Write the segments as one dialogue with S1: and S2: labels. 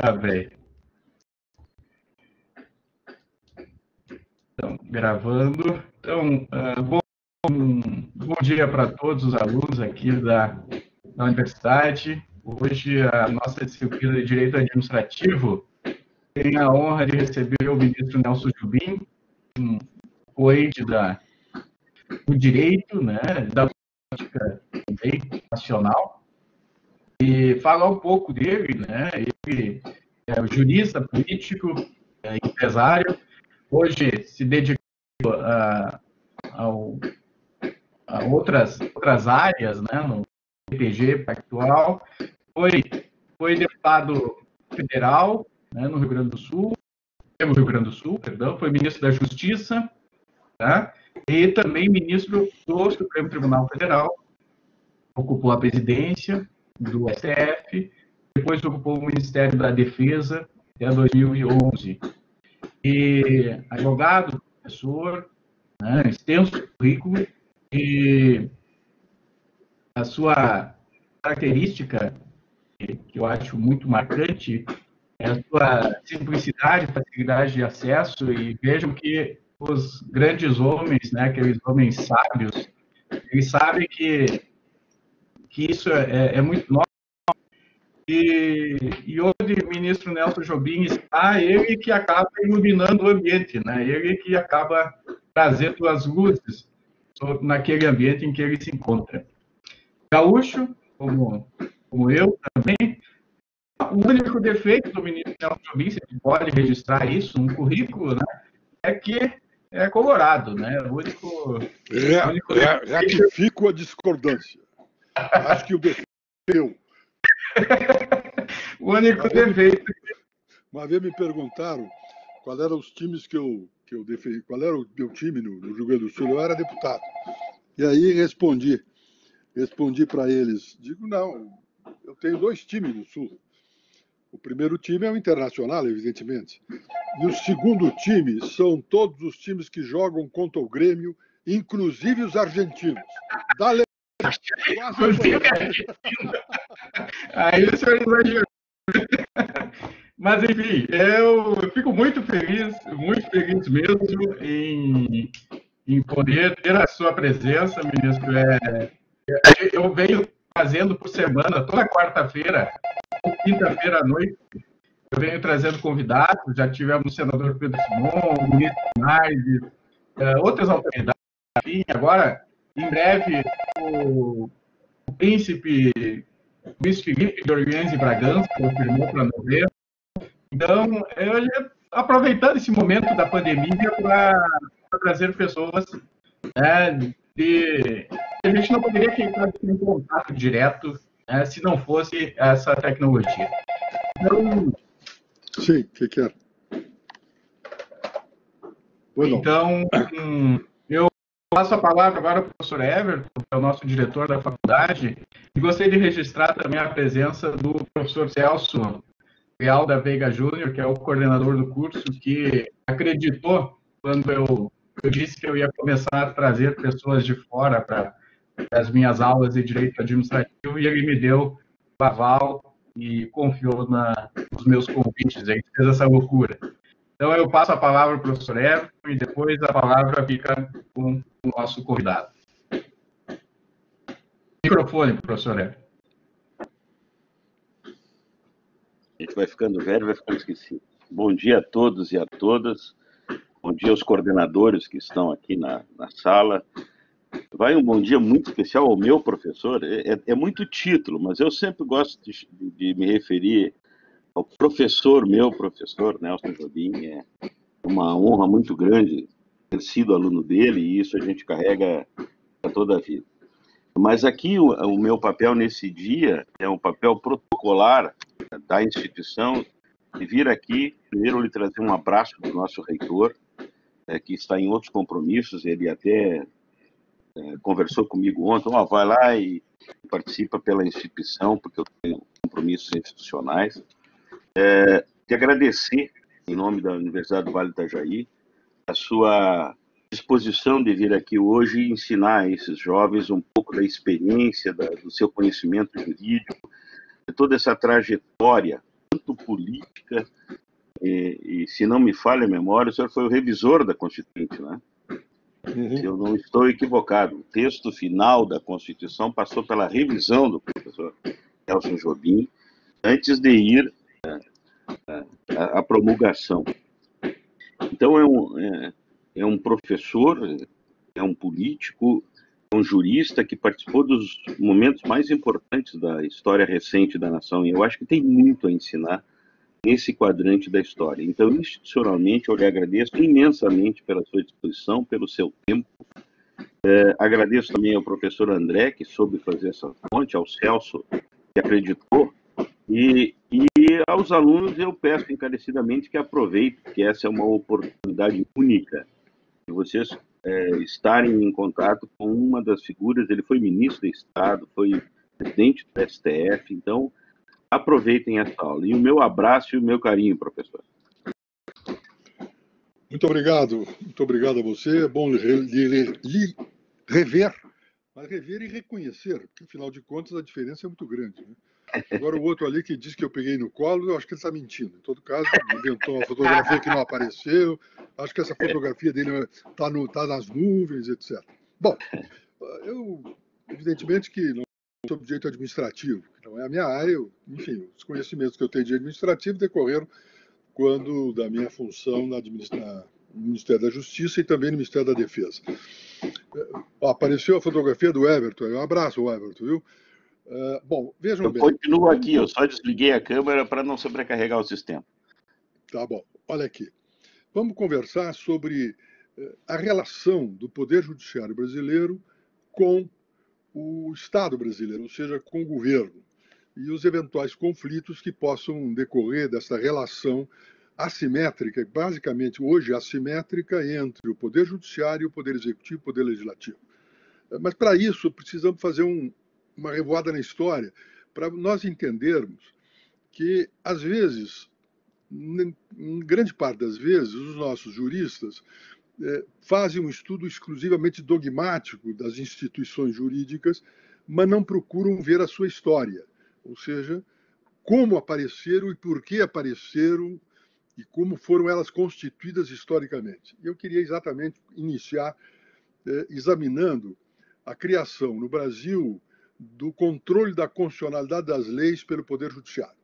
S1: Tá bem. Então, gravando. Então, uh, bom, bom dia para todos os alunos aqui da, da universidade. Hoje, a nossa disciplina de Direito Administrativo tem a honra de receber o ministro Nelson Jubim, um coente da, do direito, né, da política também nacional e falar um pouco dele, né? Ele é jurista, político, é empresário. Hoje se dedicou a, a, outras, outras áreas, né? No PPG Pactual. Foi, foi deputado federal né, no Rio Grande do Sul, no Rio Grande do Sul, perdão, foi ministro da Justiça, tá? e também ministro do Supremo Tribunal Federal, ocupou a presidência, do STF, depois ocupou o Ministério da Defesa até 2011. E advogado, professor, né, extenso currículo, e a sua característica, que eu acho muito marcante, é a sua simplicidade, facilidade de acesso, e vejam que os grandes homens, né, aqueles homens sábios, eles sabem que que isso é, é muito novo. E, e onde o ministro Nelson Jobim está, ele que acaba iluminando o ambiente, né? ele que acaba trazendo as luzes naquele ambiente em que ele se encontra. Gaúcho, como, como eu também, o único defeito do ministro Nelson Jobim, se pode registrar isso no currículo, né, é que é colorado, né? O único.
S2: É, único é, ratifico a discordância. Acho que o defeito.
S1: o único defeito.
S2: Uma vez me perguntaram qual eram os times que eu, que eu defendi, qual era o meu time no, no Rio Grande do Sul. Eu era deputado. E aí respondi. Respondi para eles. Digo, não, eu tenho dois times no Sul. O primeiro time é o Internacional, evidentemente. E o segundo time são todos os times que jogam contra o Grêmio, inclusive os argentinos. Da
S1: Aí o senhor exagerou. Mas, enfim, eu fico muito feliz, muito feliz mesmo em, em poder ter a sua presença, ministro. É, eu venho fazendo por semana, toda quarta-feira, ou quinta-feira à noite, eu venho trazendo convidados, já tivemos o senador Pedro Simon, o ministro Mais, é, outras autoridades, enfim, agora em breve, o, o príncipe Luiz Felipe de Orleans e Bragança confirmou para novembro. Então, eu aproveitando esse momento da pandemia para trazer pessoas né, de, a gente não poderia ficar em contato direto né, se não fosse essa tecnologia.
S2: Então, Sim, o que, que é?
S1: Então, hum, passo a palavra agora para o professor Everton, que é o nosso diretor da faculdade, e gostaria de registrar também a presença do professor Celso Real da Veiga Júnior, que é o coordenador do curso, que acreditou quando eu, eu disse que eu ia começar a trazer pessoas de fora para as minhas aulas de direito administrativo, e ele me deu o aval e confiou na, nos meus convites, aí fez essa loucura. Então, eu passo a palavra para o professor Everton e depois a palavra fica com o nosso convidado. Microfone, professor Everton.
S3: A gente vai ficando velho, vai ficando esquecido. Bom dia a todos e a todas. Bom dia aos coordenadores que estão aqui na, na sala. Vai um bom dia muito especial ao meu professor. É, é, é muito título, mas eu sempre gosto de, de me referir o professor, meu professor, Nelson Jobim, é uma honra muito grande ter sido aluno dele e isso a gente carrega para toda a vida. Mas aqui o, o, meu papel nesse dia é um papel protocolar da instituição de vir aqui, primeiro lhe trazer um abraço do nosso reitor, é, que está em outros compromissos, ele até é, conversou comigo ontem, oh, vai lá e participa pela instituição, porque eu tenho compromissos institucionais. É, te agradecer, em nome da Universidade do Vale do Itajaí, a sua disposição de vir aqui hoje e ensinar a esses jovens um pouco da experiência, da, do seu conhecimento jurídico, de toda essa trajetória tanto política, e, e, se não me falha a memória, o senhor foi o revisor da Constituinte, né? Uhum. Se eu não estou equivocado, o texto final da Constituição passou pela revisão do professor Nelson Jobim antes de ir à promulgação. Então, é um, é, é um professor, é um político, é um jurista que participou dos momentos mais importantes da história recente da nação, e eu acho que tem muito a ensinar nesse quadrante da história. Então, institucionalmente, eu lhe agradeço imensamente pela sua disposição, pelo seu tempo. É, agradeço também ao professor André, que soube fazer essa ponte, ao Celso, que acreditou, e, e aos alunos eu peço encarecidamente que aproveitem, que essa é uma oportunidade única de vocês é, estarem em contato com uma das figuras. Ele foi ministro do Estado, foi presidente do STF, então aproveitem essa aula. E o meu abraço e o meu carinho, professor.
S2: Muito obrigado, muito obrigado a você. É bom lhe, lhe rever, mas rever e reconhecer, porque afinal de contas a diferença é muito grande. Né? Agora o outro ali que diz que eu peguei no colo, eu acho que ele está mentindo. Em todo caso, inventou uma fotografia que não apareceu. Acho que essa fotografia dele está tá nas nuvens, etc. Bom, eu evidentemente que não do direito administrativo, que não é a minha área. Eu, enfim, os conhecimentos que eu tenho de administrativo decorreram quando da minha função na no Ministério da Justiça e também no Ministério da Defesa. Apareceu a fotografia do Everton. Um abraço, Everton, viu? Uh, bom, vejam
S3: eu
S2: bem.
S3: continuo aqui, eu só desliguei a câmera para não sobrecarregar o sistema.
S2: Tá bom, olha aqui. Vamos conversar sobre uh, a relação do Poder Judiciário brasileiro com o Estado brasileiro, ou seja, com o governo, e os eventuais conflitos que possam decorrer dessa relação assimétrica, basicamente hoje assimétrica, entre o Poder Judiciário, o Poder Executivo e o Poder Legislativo. Mas para isso precisamos fazer um, uma revoada na história, para nós entendermos que, às vezes, em grande parte das vezes, os nossos juristas é, fazem um estudo exclusivamente dogmático das instituições jurídicas, mas não procuram ver a sua história, ou seja, como apareceram e por que apareceram e como foram elas constituídas historicamente. Eu queria exatamente iniciar é, examinando a criação no Brasil do controle da constitucionalidade das leis pelo Poder Judiciário.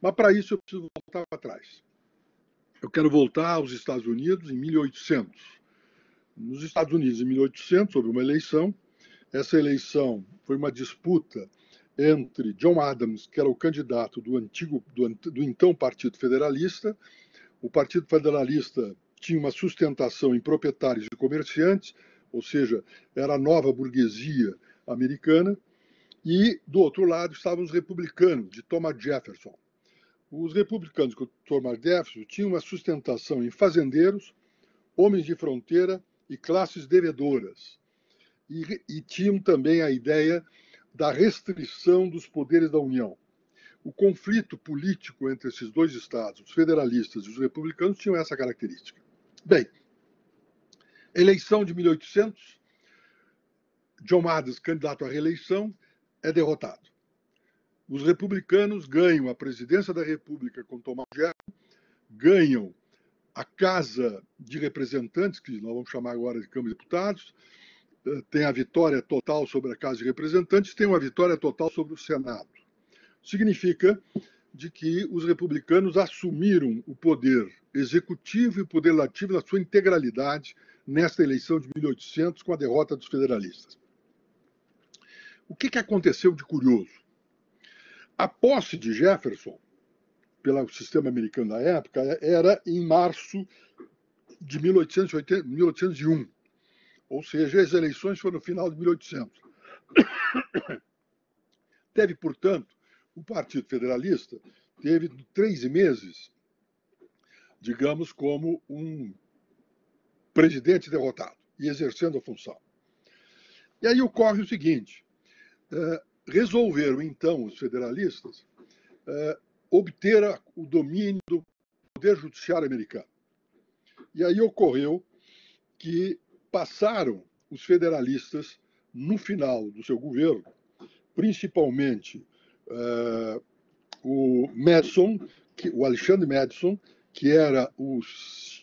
S2: Mas para isso eu preciso voltar para trás. Eu quero voltar aos Estados Unidos em 1800. Nos Estados Unidos, em 1800, houve uma eleição. Essa eleição foi uma disputa entre John Adams, que era o candidato do antigo, do, do então Partido Federalista. O Partido Federalista tinha uma sustentação em proprietários e comerciantes, ou seja, era a nova burguesia americana. E, do outro lado, estavam os republicanos, de Thomas Jefferson. Os republicanos de Thomas Jefferson tinham uma sustentação em fazendeiros, homens de fronteira e classes devedoras. E, e tinham também a ideia da restrição dos poderes da União. O conflito político entre esses dois estados, os federalistas e os republicanos, tinham essa característica. Bem, eleição de 1800, John Adams, candidato à reeleição, é derrotado. Os republicanos ganham a presidência da República com Thomas Jefferson, ganham a Casa de Representantes, que nós vamos chamar agora de Câmara de Deputados, eh, tem a vitória total sobre a Casa de Representantes, tem uma vitória total sobre o Senado. Significa de que os republicanos assumiram o poder executivo e o poder legislativo na sua integralidade nesta eleição de 1800 com a derrota dos federalistas. O que, que aconteceu de curioso? A posse de Jefferson, pelo sistema americano da época, era em março de 1880, 1801. Ou seja, as eleições foram no final de 1800. Teve, portanto, o Partido Federalista teve três meses, digamos, como um presidente derrotado e exercendo a função. E aí ocorre o seguinte: resolveram, então, os federalistas é, obter o domínio do Poder Judiciário americano. E aí ocorreu que passaram os federalistas, no final do seu governo, principalmente é, o Madison, o Alexandre Madison, que era o,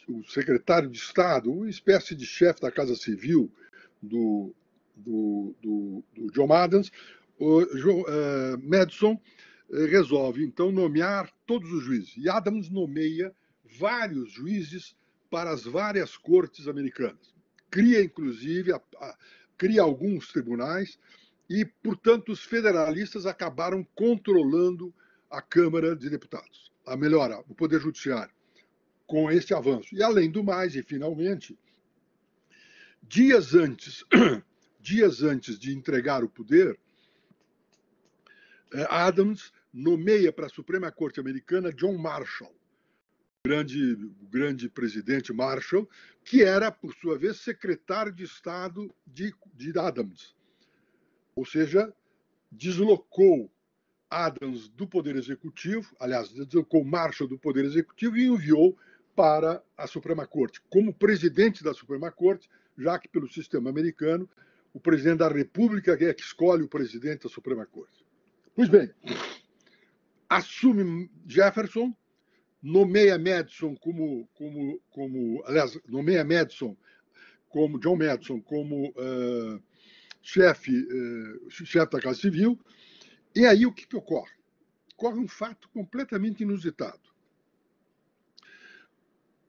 S2: o, secretário de Estado, uma espécie de chefe da Casa Civil do, do, do, do John Adams, o uh, Madison eh, resolve então nomear todos os juízes. E Adams nomeia vários juízes para as várias cortes americanas. Cria, inclusive, a, a, cria alguns tribunais e, portanto, os federalistas acabaram controlando a Câmara de Deputados, a melhora, o Poder Judiciário, com este avanço. E, além do mais, e finalmente, dias antes, dias antes de entregar o poder, eh, Adams nomeia para a Suprema Corte Americana John Marshall, grande, grande presidente Marshall, que era, por sua vez, secretário de Estado de, de Adams. Ou seja, deslocou Adams do Poder Executivo, aliás, deslocou Marshall do Poder Executivo e enviou para a Suprema Corte, como presidente da Suprema Corte, já que, pelo sistema americano, o presidente da República é que escolhe o presidente da Suprema Corte. Pois bem, assume Jefferson, nomeia Madison como, como, como aliás, nomeia Madison como John Madison como uh, chefe, uh, chefe da Casa Civil. E aí o que, que ocorre? Ocorre um fato completamente inusitado.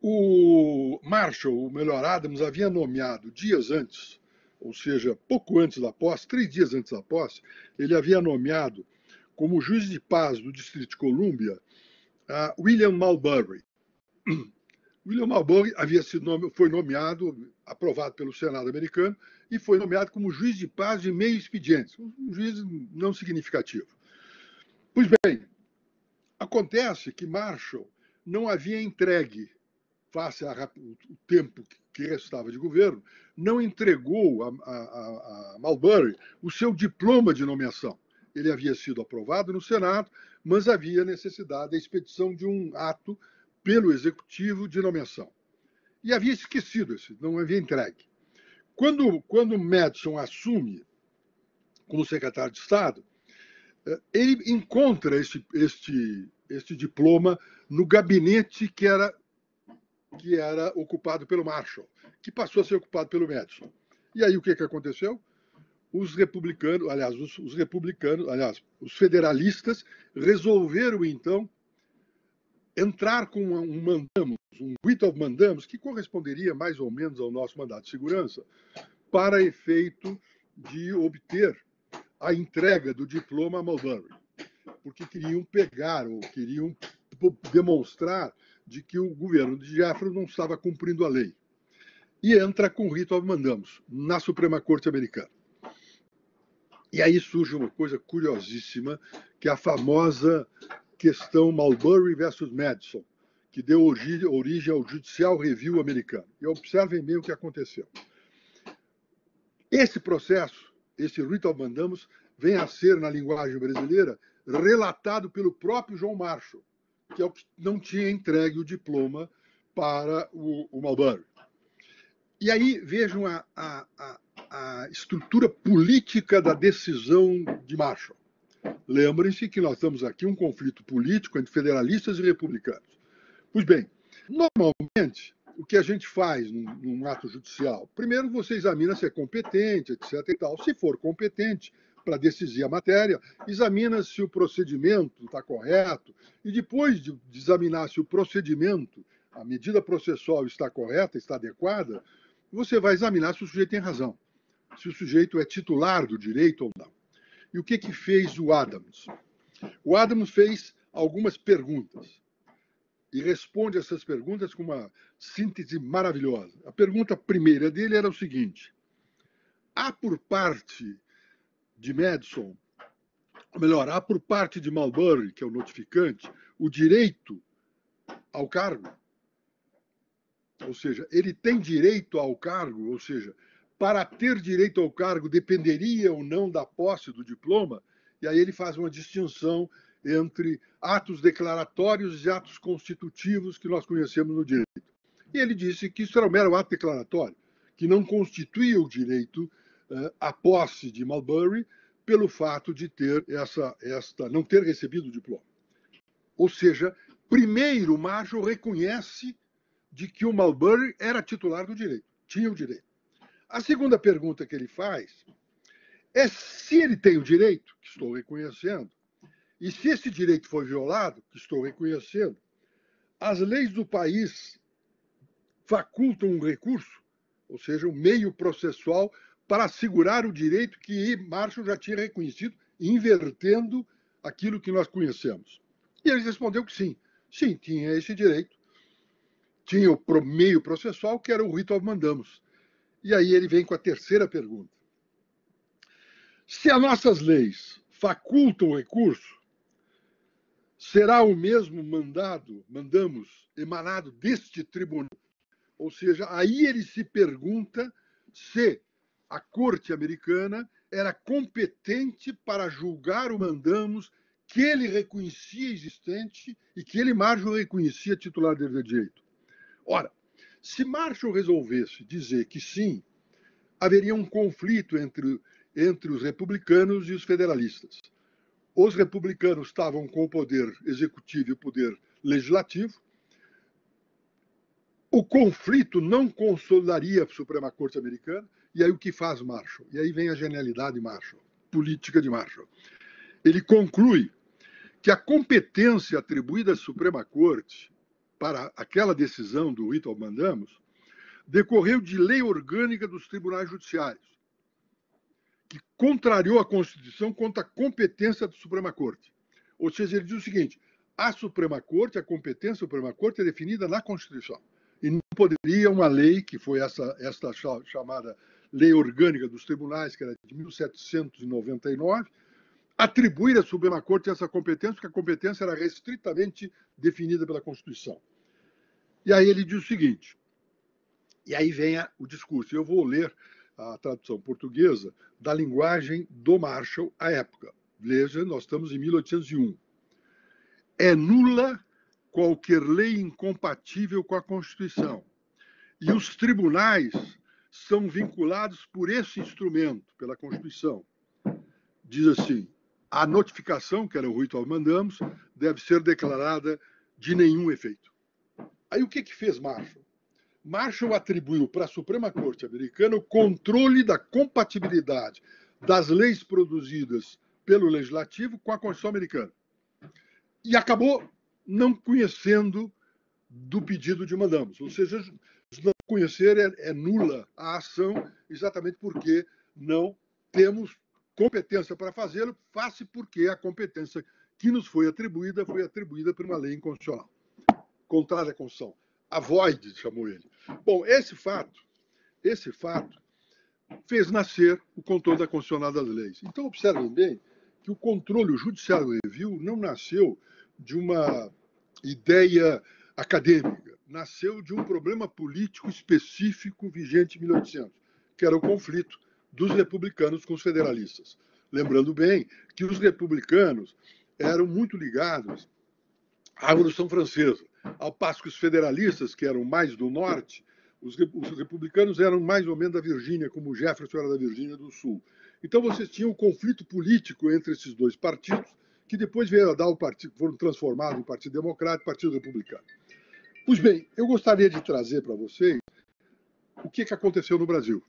S2: O Marshall, o melhor Adams, havia nomeado dias antes, ou seja, pouco antes da posse, três dias antes da posse, ele havia nomeado como juiz de paz do Distrito de Colômbia William Mulberry. William Mulberry havia sido nome, foi nomeado, aprovado pelo Senado americano, e foi nomeado como juiz de paz de meio expediente, um juiz não significativo. Pois bem, acontece que Marshall não havia entregue, face ao tempo que restava de governo, não entregou a, a, a Mulberry o seu diploma de nomeação ele havia sido aprovado no Senado, mas havia necessidade da expedição de um ato pelo Executivo de nomeação. E havia esquecido esse, não havia entregue. Quando, quando Madison assume como secretário de Estado, eh, ele encontra este, este, este diploma no gabinete que era, que era ocupado pelo Marshall, que passou a ser ocupado pelo Madison. E aí o que, que aconteceu? os republicanos, aliás, os, os, republicanos, aliás, os federalistas resolveram então entrar com um mandamos, um writ of que corresponderia mais ou menos ao nosso mandato de segurança, para efeito de obter a entrega do diploma a Mulberry, porque queriam pegar ou queriam demonstrar de que o governo de Jefferson não estava cumprindo a lei. E entra com o rito of mandamos na Suprema Corte Americana. E aí surge uma coisa curiosíssima, que é a famosa questão Marbury versus Madison, que deu origem ao Judicial Review americano. E observem bem o que aconteceu. Esse processo, esse rito of mandamus, vem a ser, na linguagem brasileira, relatado pelo próprio João Marshall, que é o que não tinha entregue o diploma para o, o. E aí vejam a, a, a, a estrutura política da decisão de Marshall. Lembrem-se que nós estamos aqui um conflito político entre federalistas e republicanos. Pois bem, normalmente, o que a gente faz num, num ato judicial? Primeiro, você examina se é competente, etc. E tal. Se for competente para decidir a matéria, examina se o procedimento está correto, e depois de examinar se o procedimento, a medida processual está correta, está adequada, você vai examinar se o sujeito tem razão se o sujeito é titular do direito ou não. E o que, que fez o Adams? O Adams fez algumas perguntas e responde essas perguntas com uma síntese maravilhosa. A pergunta primeira dele era o seguinte: há por parte de Madison, ou melhor, há por parte de Marbury, que é o notificante, o direito ao cargo? Ou seja, ele tem direito ao cargo, ou seja, para ter direito ao cargo dependeria ou não da posse do diploma, e aí ele faz uma distinção entre atos declaratórios e atos constitutivos que nós conhecemos no direito. E ele disse que isso era um mero ato declaratório, que não constituía o direito uh, à posse de Marbury pelo fato de ter essa, esta, não ter recebido o diploma. Ou seja, primeiro Marshall reconhece de que o Marbury era titular do direito, tinha o direito. A segunda pergunta que ele faz é se ele tem o direito, que estou reconhecendo, e se esse direito foi violado, que estou reconhecendo, as leis do país facultam um recurso, ou seja, um meio processual para assegurar o direito que Marshall já tinha reconhecido, invertendo aquilo que nós conhecemos. E ele respondeu que sim, sim, tinha esse direito, tinha o meio processual, que era o rito of mandamus. E aí ele vem com a terceira pergunta. Se as nossas leis facultam o recurso, será o mesmo mandado, mandamos, emanado deste tribunal? Ou seja, aí ele se pergunta se a corte americana era competente para julgar o mandamos que ele reconhecia existente e que ele, Marshall, reconhecia titular de direito. Ora, se Marshall resolvesse dizer que sim, haveria um conflito entre, entre os republicanos e os federalistas. Os republicanos estavam com o poder executivo e o poder legislativo. O conflito não consolidaria a Suprema Corte americana. E aí o que faz Marshall? E aí vem a genialidade de Marshall, política de Marshall. Ele conclui que a competência atribuída à Suprema Corte para aquela decisão do ao mandamos decorreu de lei orgânica dos tribunais judiciários, que contrariou a Constituição contra a competência da Suprema Corte. Ou seja, ele diz o seguinte: a Suprema Corte, a competência da Suprema Corte é definida na Constituição. E não poderia uma lei, que foi essa, esta chamada Lei Orgânica dos Tribunais, que era de 1799, atribuir à Suprema Corte essa competência, porque a competência era restritamente definida pela Constituição. E aí ele diz o seguinte, e aí vem o discurso. Eu vou ler a tradução portuguesa da linguagem do Marshall à época. Veja, nós estamos em 1801. É nula qualquer lei incompatível com a Constituição. E os tribunais são vinculados por esse instrumento, pela Constituição. Diz assim: a notificação, que era o ritual mandamos, deve ser declarada de nenhum efeito. Aí o que, que fez Marshall? Marshall atribuiu para a Suprema Corte Americana o controle da compatibilidade das leis produzidas pelo Legislativo com a Constituição Americana. E acabou não conhecendo do pedido de mandamos. Ou seja, conhecer é, é nula a ação, exatamente porque não temos competência para fazê-lo, face porque a competência que nos foi atribuída foi atribuída por uma lei inconstitucional, contrária à Constituição. A void, chamou ele. Bom, esse fato, esse fato fez nascer o controle da constitucional das leis. Então, observem bem que o controle, o judicial review, não nasceu de uma ideia acadêmica, nasceu de um problema político específico vigente em 1800, que era o conflito dos republicanos com os federalistas. Lembrando bem que os republicanos eram muito ligados à Revolução Francesa, ao passo que os federalistas, que eram mais do norte, os, republicanos eram mais ou menos da Virgínia, como Jefferson era da Virgínia do Sul. Então vocês tinham um conflito político entre esses dois partidos, que depois veio a dar o partido, foram transformados em Partido Democrático e Partido Republicano. Pois bem, eu gostaria de trazer para vocês o que, que aconteceu no Brasil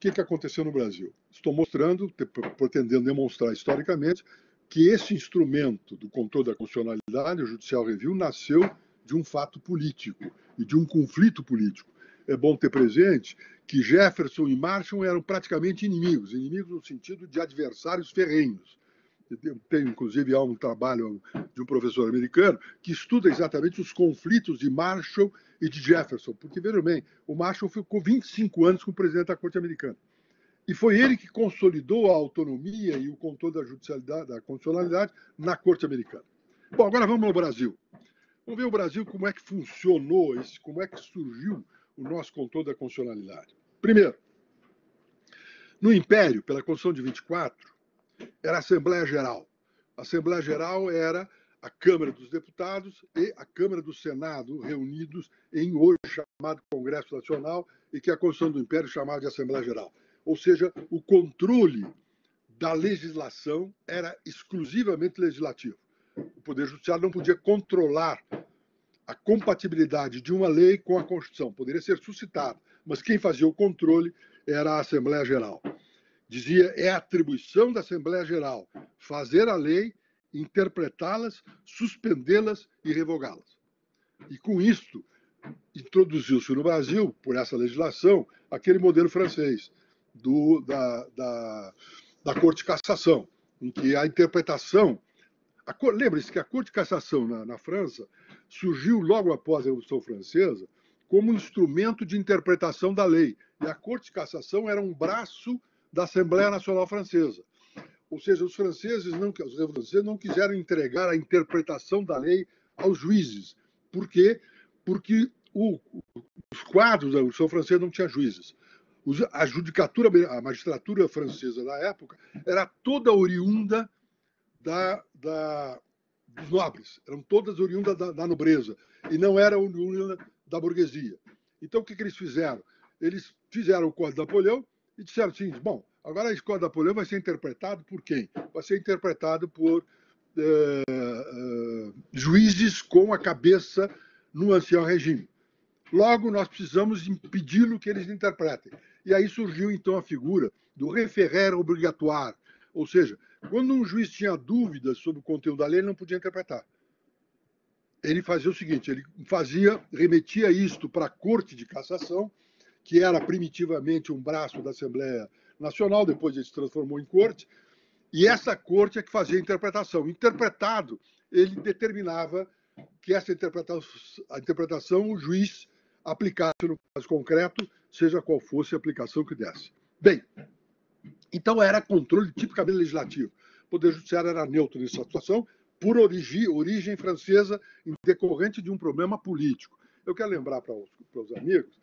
S2: que, que aconteceu no Brasil? Estou mostrando, pretendendo demonstrar historicamente, que esse instrumento do controle da constitucionalidade, o Judicial Review, nasceu de um fato político e de um conflito político. É bom ter presente que Jefferson e Marshall eram praticamente inimigos, inimigos no sentido de adversários ferrenhos. Tem, inclusive, há um trabalho de um professor americano que estuda exatamente os conflitos de Marshall e de Jefferson, porque, vejam bem, o Marshall ficou 25 anos como presidente da Corte Americana. E foi ele que consolidou a autonomia e o controle da judicialidade, da constitucionalidade na Corte Americana. Bom, agora vamos ao Brasil. Vamos ver o Brasil como é que funcionou, esse, como é que surgiu o nosso controle da constitucionalidade. Primeiro, no Império, pela Constituição de 24, era a Assembleia Geral. A Assembleia Geral era a Câmara dos Deputados e a Câmara do Senado reunidos em hoje chamado Congresso Nacional e que a Constituição do Império chamava de Assembleia Geral. Ou seja, o controle da legislação era exclusivamente legislativo. o Poder Judiciário não podia controlar a compatibilidade de uma lei com a Constituição. Poderia ser suscitado, mas quem fazia o controle era a Assembleia Geral. Dizia, é atribuição da Assembleia Geral fazer a lei, interpretá-las, suspendê-las e revogá-las. E com isto, introduziu-se no Brasil, por essa legislação, aquele modelo francês do, da, da, da Corte de Cassação, em que a interpretação. Lembre-se que a Corte de Cassação na, na França surgiu logo após a Revolução Francesa como instrumento de interpretação da lei. E a Corte de Cassação era um braço da Assembleia Nacional Francesa. Ou seja, os franceses não, os franceses não quiseram entregar a interpretação da lei aos juízes. Por quê? Porque o, os quadros da Revolução Francesa não tinham juízes. A judicatura, a magistratura francesa da época era toda oriunda da, da, dos nobres, eram todas oriundas da, da nobreza, e não era oriunda da burguesia. Então, o que, que eles fizeram? Eles fizeram o Código de Napoleão e disseram assim: bom, agora esse Código de Napoleão vai ser interpretado por quem? Vai ser interpretado por eh, eh, juízes com a cabeça no ancião regime. Logo, nós precisamos impedi-lo que eles interpretem. E aí surgiu então a figura do referrer obrigatoire, ou seja, quando um juiz tinha dúvidas sobre o conteúdo da lei, ele não podia interpretar. Ele fazia o seguinte: ele fazia, remetia isto para a Corte de Cassação, que era primitivamente um braço da Assembleia Nacional, depois ele se transformou em corte, e essa corte é que fazia a interpretação. Interpretado, ele determinava que essa interpretação, a interpretação o juiz aplicasse no caso concreto, seja qual fosse a aplicação que desse. Bem, então era controle tipicamente legislativo. O Poder Judiciário era neutro nessa situação, por origem, origem francesa, decorrente de um problema político. Eu quero lembrar para os, para os amigos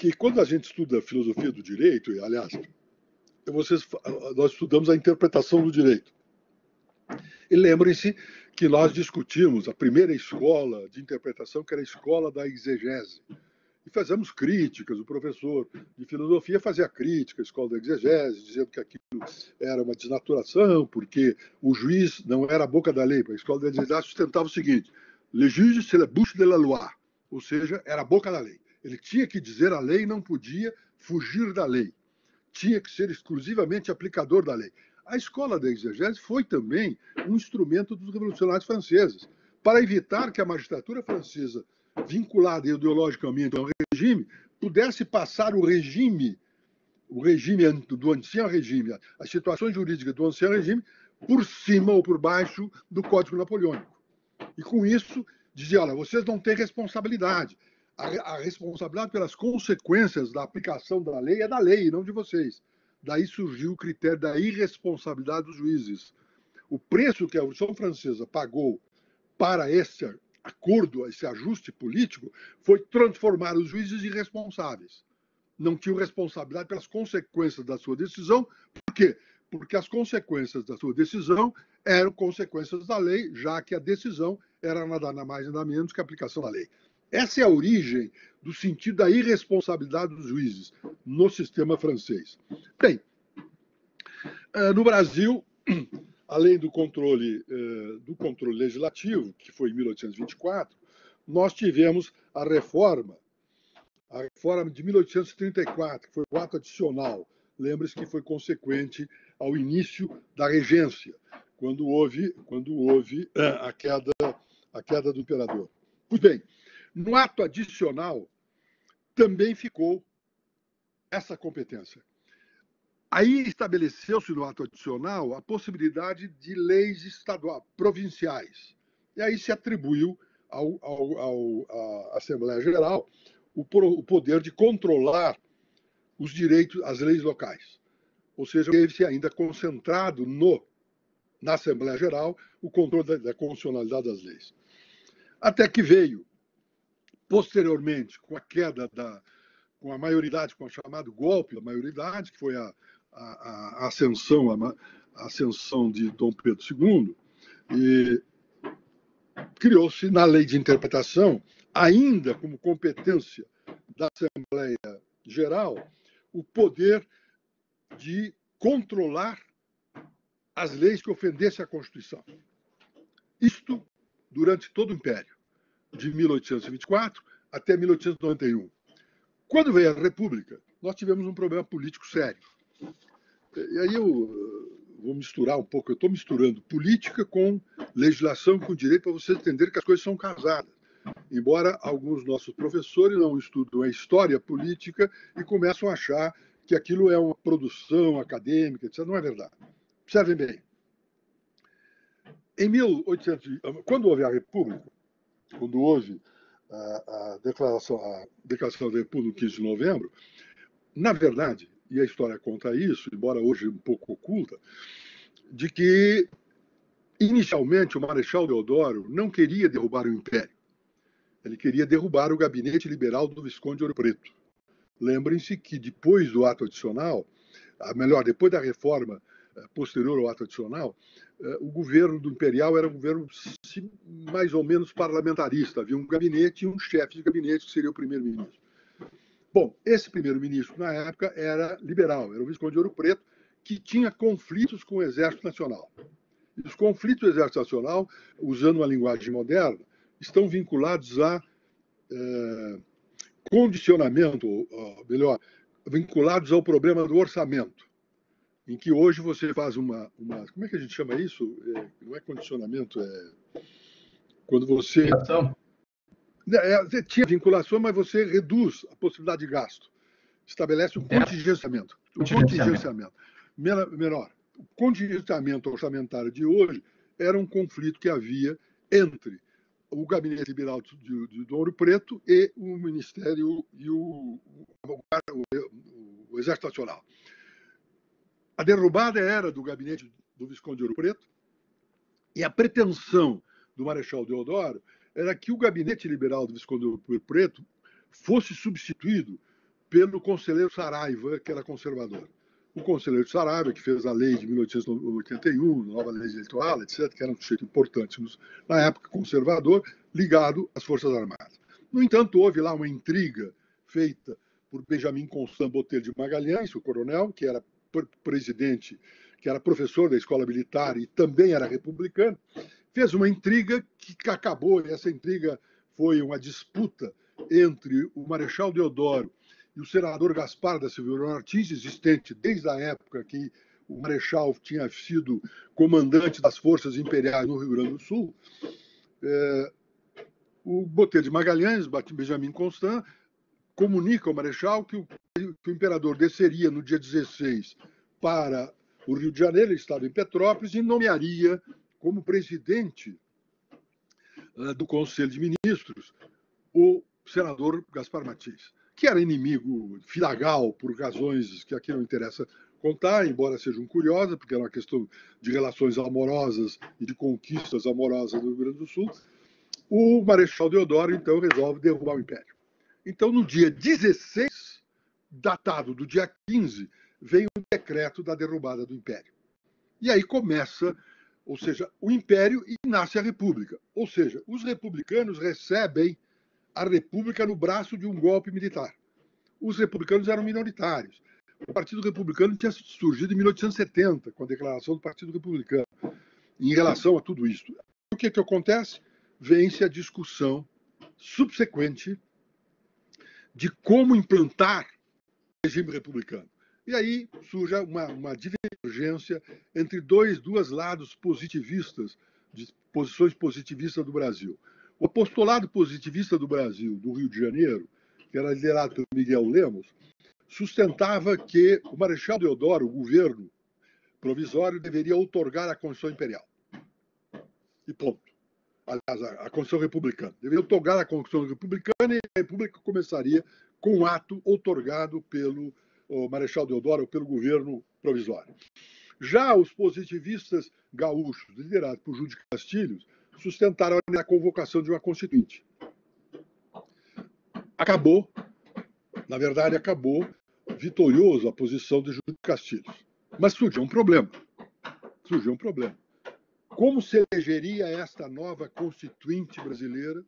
S2: que quando a gente estuda filosofia do direito, aliás, vocês, nós estudamos a interpretação do direito. E lembrem-se que nós discutimos a primeira escola de interpretação, que era a escola da exegese. E fazemos críticas, o professor de filosofia fazia crítica à escola da exegese, dizendo que aquilo era uma desnaturação, porque o juiz não era a boca da lei. A escola da exegese sustentava o seguinte: le juge c'est la bouche de la loi, ou seja, era a boca da lei. Ele tinha que dizer a lei não podia fugir da lei. Tinha que ser exclusivamente aplicador da lei. A escola da exegese foi também um instrumento dos revolucionários franceses para evitar que a magistratura francesa, vinculada ideologicamente ao regime, pudesse passar o regime, o regime do ancião regime, as situações jurídicas do ancião regime, por cima ou por baixo do Código Napoleônico. E com isso, dizia: olha, vocês não têm responsabilidade. A, a responsabilidade pelas consequências da aplicação da lei é da lei, não de vocês. Daí surgiu o critério da irresponsabilidade dos juízes. O preço que a Revolução Francesa pagou para esse acordo, esse ajuste político, foi transformar os juízes em responsáveis. Não tinham responsabilidade pelas consequências da sua decisão. Por quê? Porque as consequências da sua decisão eram consequências da lei, já que a decisão era nada mais nada menos que a aplicação da lei. Essa é a origem do sentido da irresponsabilidade dos juízes no sistema francês. Bem, eh, no Brasil, além do controle, eh, do controle legislativo, que foi em 1824, nós tivemos a reforma, a reforma de 1834, que foi o ato adicional. Lembre-se que foi consequente ao início da regência, quando houve, quando houve eh, a, queda, a queda do imperador. Pois bem, no ato adicional, também ficou essa competência. Aí estabeleceu-se no ato adicional a possibilidade de leis estaduais, provinciais. E aí se atribuiu à Assembleia Geral o, o poder de controlar os direitos, as leis locais. Ou seja, teve-se ainda concentrado no, na Assembleia Geral o controle da, da constitucionalidade das leis. Até que veio Posteriormente, com a queda da com a maioridade, com o chamado golpe da maioridade, que foi a, a, a ascensão, a, a, ascensão de Dom Pedro II, e criou-se na lei de interpretação, ainda como competência da Assembleia Geral, o poder de controlar as leis que ofendessem a Constituição. Isto durante todo o Império, de 1824 até 1891. Quando veio a República, nós tivemos um problema político sério. E aí eu vou misturar um pouco, eu estou misturando política com legislação, com direito, para vocês entenderem que as coisas são casadas. Embora alguns nossos professores não estudam a história política e começam a achar que aquilo é uma produção acadêmica, etc. Não é verdade. Observem bem. Em 1800, quando houve a República, quando houve a, a, declaração, a declaração da República, 15 de novembro, na verdade, e a história conta isso, embora hoje um pouco oculta, de que inicialmente o Marechal Deodoro não queria derrubar o Império. Ele queria derrubar o gabinete liberal do Visconde Ouro Preto. Lembrem-se que depois do ato adicional, melhor, depois da reforma eh, posterior ao ato adicional, o governo do Imperial era um governo mais ou menos parlamentarista. Havia um gabinete e um chefe de gabinete, que seria o primeiro-ministro. Bom, esse primeiro-ministro, na época, era liberal, era o Visconde de Ouro Preto, que tinha conflitos com o Exército Nacional. E os conflitos do Exército Nacional, usando uma linguagem moderna, estão vinculados a é, condicionamento, ou, melhor, vinculados ao problema do orçamento, em que hoje você faz uma, uma como é que a gente chama isso? É, não é condicionamento, é quando você é, é tinha vinculação, mas você reduz a possibilidade de gasto. Estabelece um contingenciamento. O contingenciamento. Menor. O contingenciamento orçamentário de hoje era um conflito que havia entre o Gabinete Liberal de, de, do Ouro Preto e o Ministério e o, o, o, o Exército Nacional. A derrubada era do gabinete do Visconde de Ouro Preto e a pretensão do Marechal Deodoro era que o gabinete liberal do Visconde do Preto fosse substituído pelo conselheiro Saraiva, que era conservador. O conselheiro Saraiva, que fez a lei de 1881, nova lei eleitoral, etc., que era um sujeito importante na época, conservador, ligado às Forças Armadas. No entanto, houve lá uma intriga feita por Benjamin Constant Botelho de Magalhães, o coronel, que era presidente, que era professor da escola militar e também era republicano, fez uma intriga que acabou, e essa intriga foi uma disputa entre o Marechal Deodoro e o senador Gaspar da Silveira Martins, existente desde a época que o Marechal tinha sido comandante das forças imperiais no Rio Grande do Sul. É, o Botelho de Magalhães, Benjamin Constant, comunica ao Marechal que o, que o imperador desceria no dia 16 para o Rio de Janeiro, ele estava em Petrópolis, e nomearia como presidente uh, do Conselho de Ministros o senador Gaspar Martins, que era inimigo filagal por razões que aqui não interessa contar, embora sejam curiosas, porque era uma questão de relações amorosas e de conquistas amorosas do Rio Grande do Sul. O Marechal Deodoro, então, resolve derrubar o Império. Então, no dia 16, datado do dia 15, vem o decreto da derrubada do Império. E aí começa ou seja, o império e nasce a república. Ou seja, os republicanos recebem a república no braço de um golpe militar. Os republicanos eram minoritários. O Partido Republicano tinha surgido em 1870, com a declaração do Partido Republicano, em relação a tudo isso. O que, é que acontece? Vence a discussão subsequente de como implantar o regime republicano. E aí surge uma, uma divergência entre dois, dois lados positivistas, de posições positivistas do Brasil. O apostolado positivista do Brasil, do Rio de Janeiro, que era liderado pelo Miguel Lemos, sustentava que o Marechal Deodoro, o governo provisório, deveria outorgar a Constituição Imperial. E ponto. Aliás, a Constituição Republicana. Deveria outorgar a Constituição Republicana e a República começaria com um ato outorgado pelo o Marechal Deodoro pelo governo provisório. Já os positivistas gaúchos, liderados por Júlio de Castilhos, sustentaram a convocação de uma constituinte. Acabou, na verdade, acabou vitorioso a posição de Júlio de Castilhos. Mas surgiu um problema. Surgiu um problema. Como se elegeria esta nova constituinte brasileira,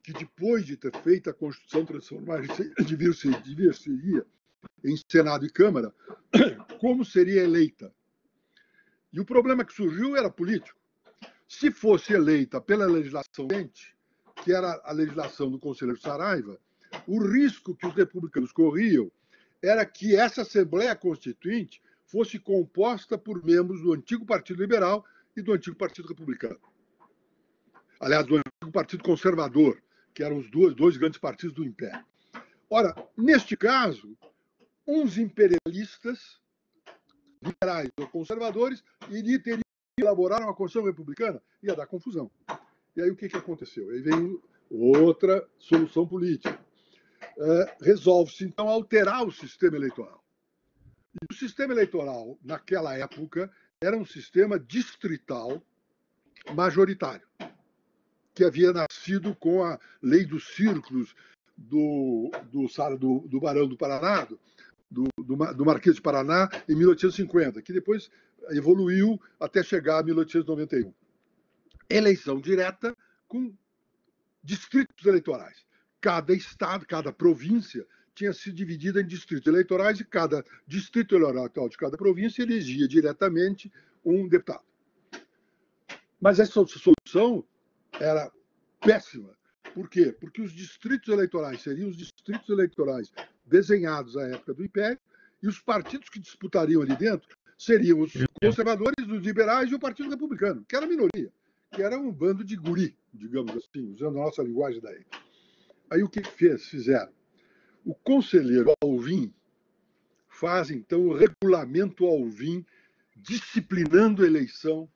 S2: que depois de ter feito a Constituição transformar, devia seria em Senado e Câmara, como seria eleita. E o problema que surgiu era político. se fosse eleita pela legislação vigente, que era a legislação do conselheiro Saraiva, o risco que os republicanos corriam era que essa Assembleia Constituinte fosse composta por membros do antigo Partido Liberal e do antigo Partido Republicano. Aliás, do antigo Partido Conservador, que eram os dois, dois grandes partidos do Império. Ora, neste caso, uns imperialistas, liberais ou conservadores, iriam ter elaborar uma Constituição Republicana, ia dar confusão. E aí o que, que aconteceu? Aí vem outra solução política. É, Resolve-se, então, alterar o sistema eleitoral. E o sistema eleitoral, naquela época, era um sistema distrital majoritário, que havia nascido com a lei dos círculos do, do, do, do Barão do Paraná, do, do, do Marquês de Paraná, em 1850, que depois evoluiu até chegar a 1891. Eleição direta com distritos eleitorais. Cada estado, cada província tinha se dividido em distritos eleitorais e cada distrito eleitoral de cada província elegia diretamente um deputado. Mas essa solução era péssima. Por quê? Porque os distritos eleitorais seriam os distritos eleitorais desenhados à época do Império e os partidos que disputariam ali dentro seriam os conservadores, os liberais e o Partido Republicano, que era a minoria, que era um bando de guri, digamos assim, usando a nossa linguagem daí. Aí o que fez, fizeram? O conselheiro Alvim faz, então, o regulamento Alvim disciplinando a eleição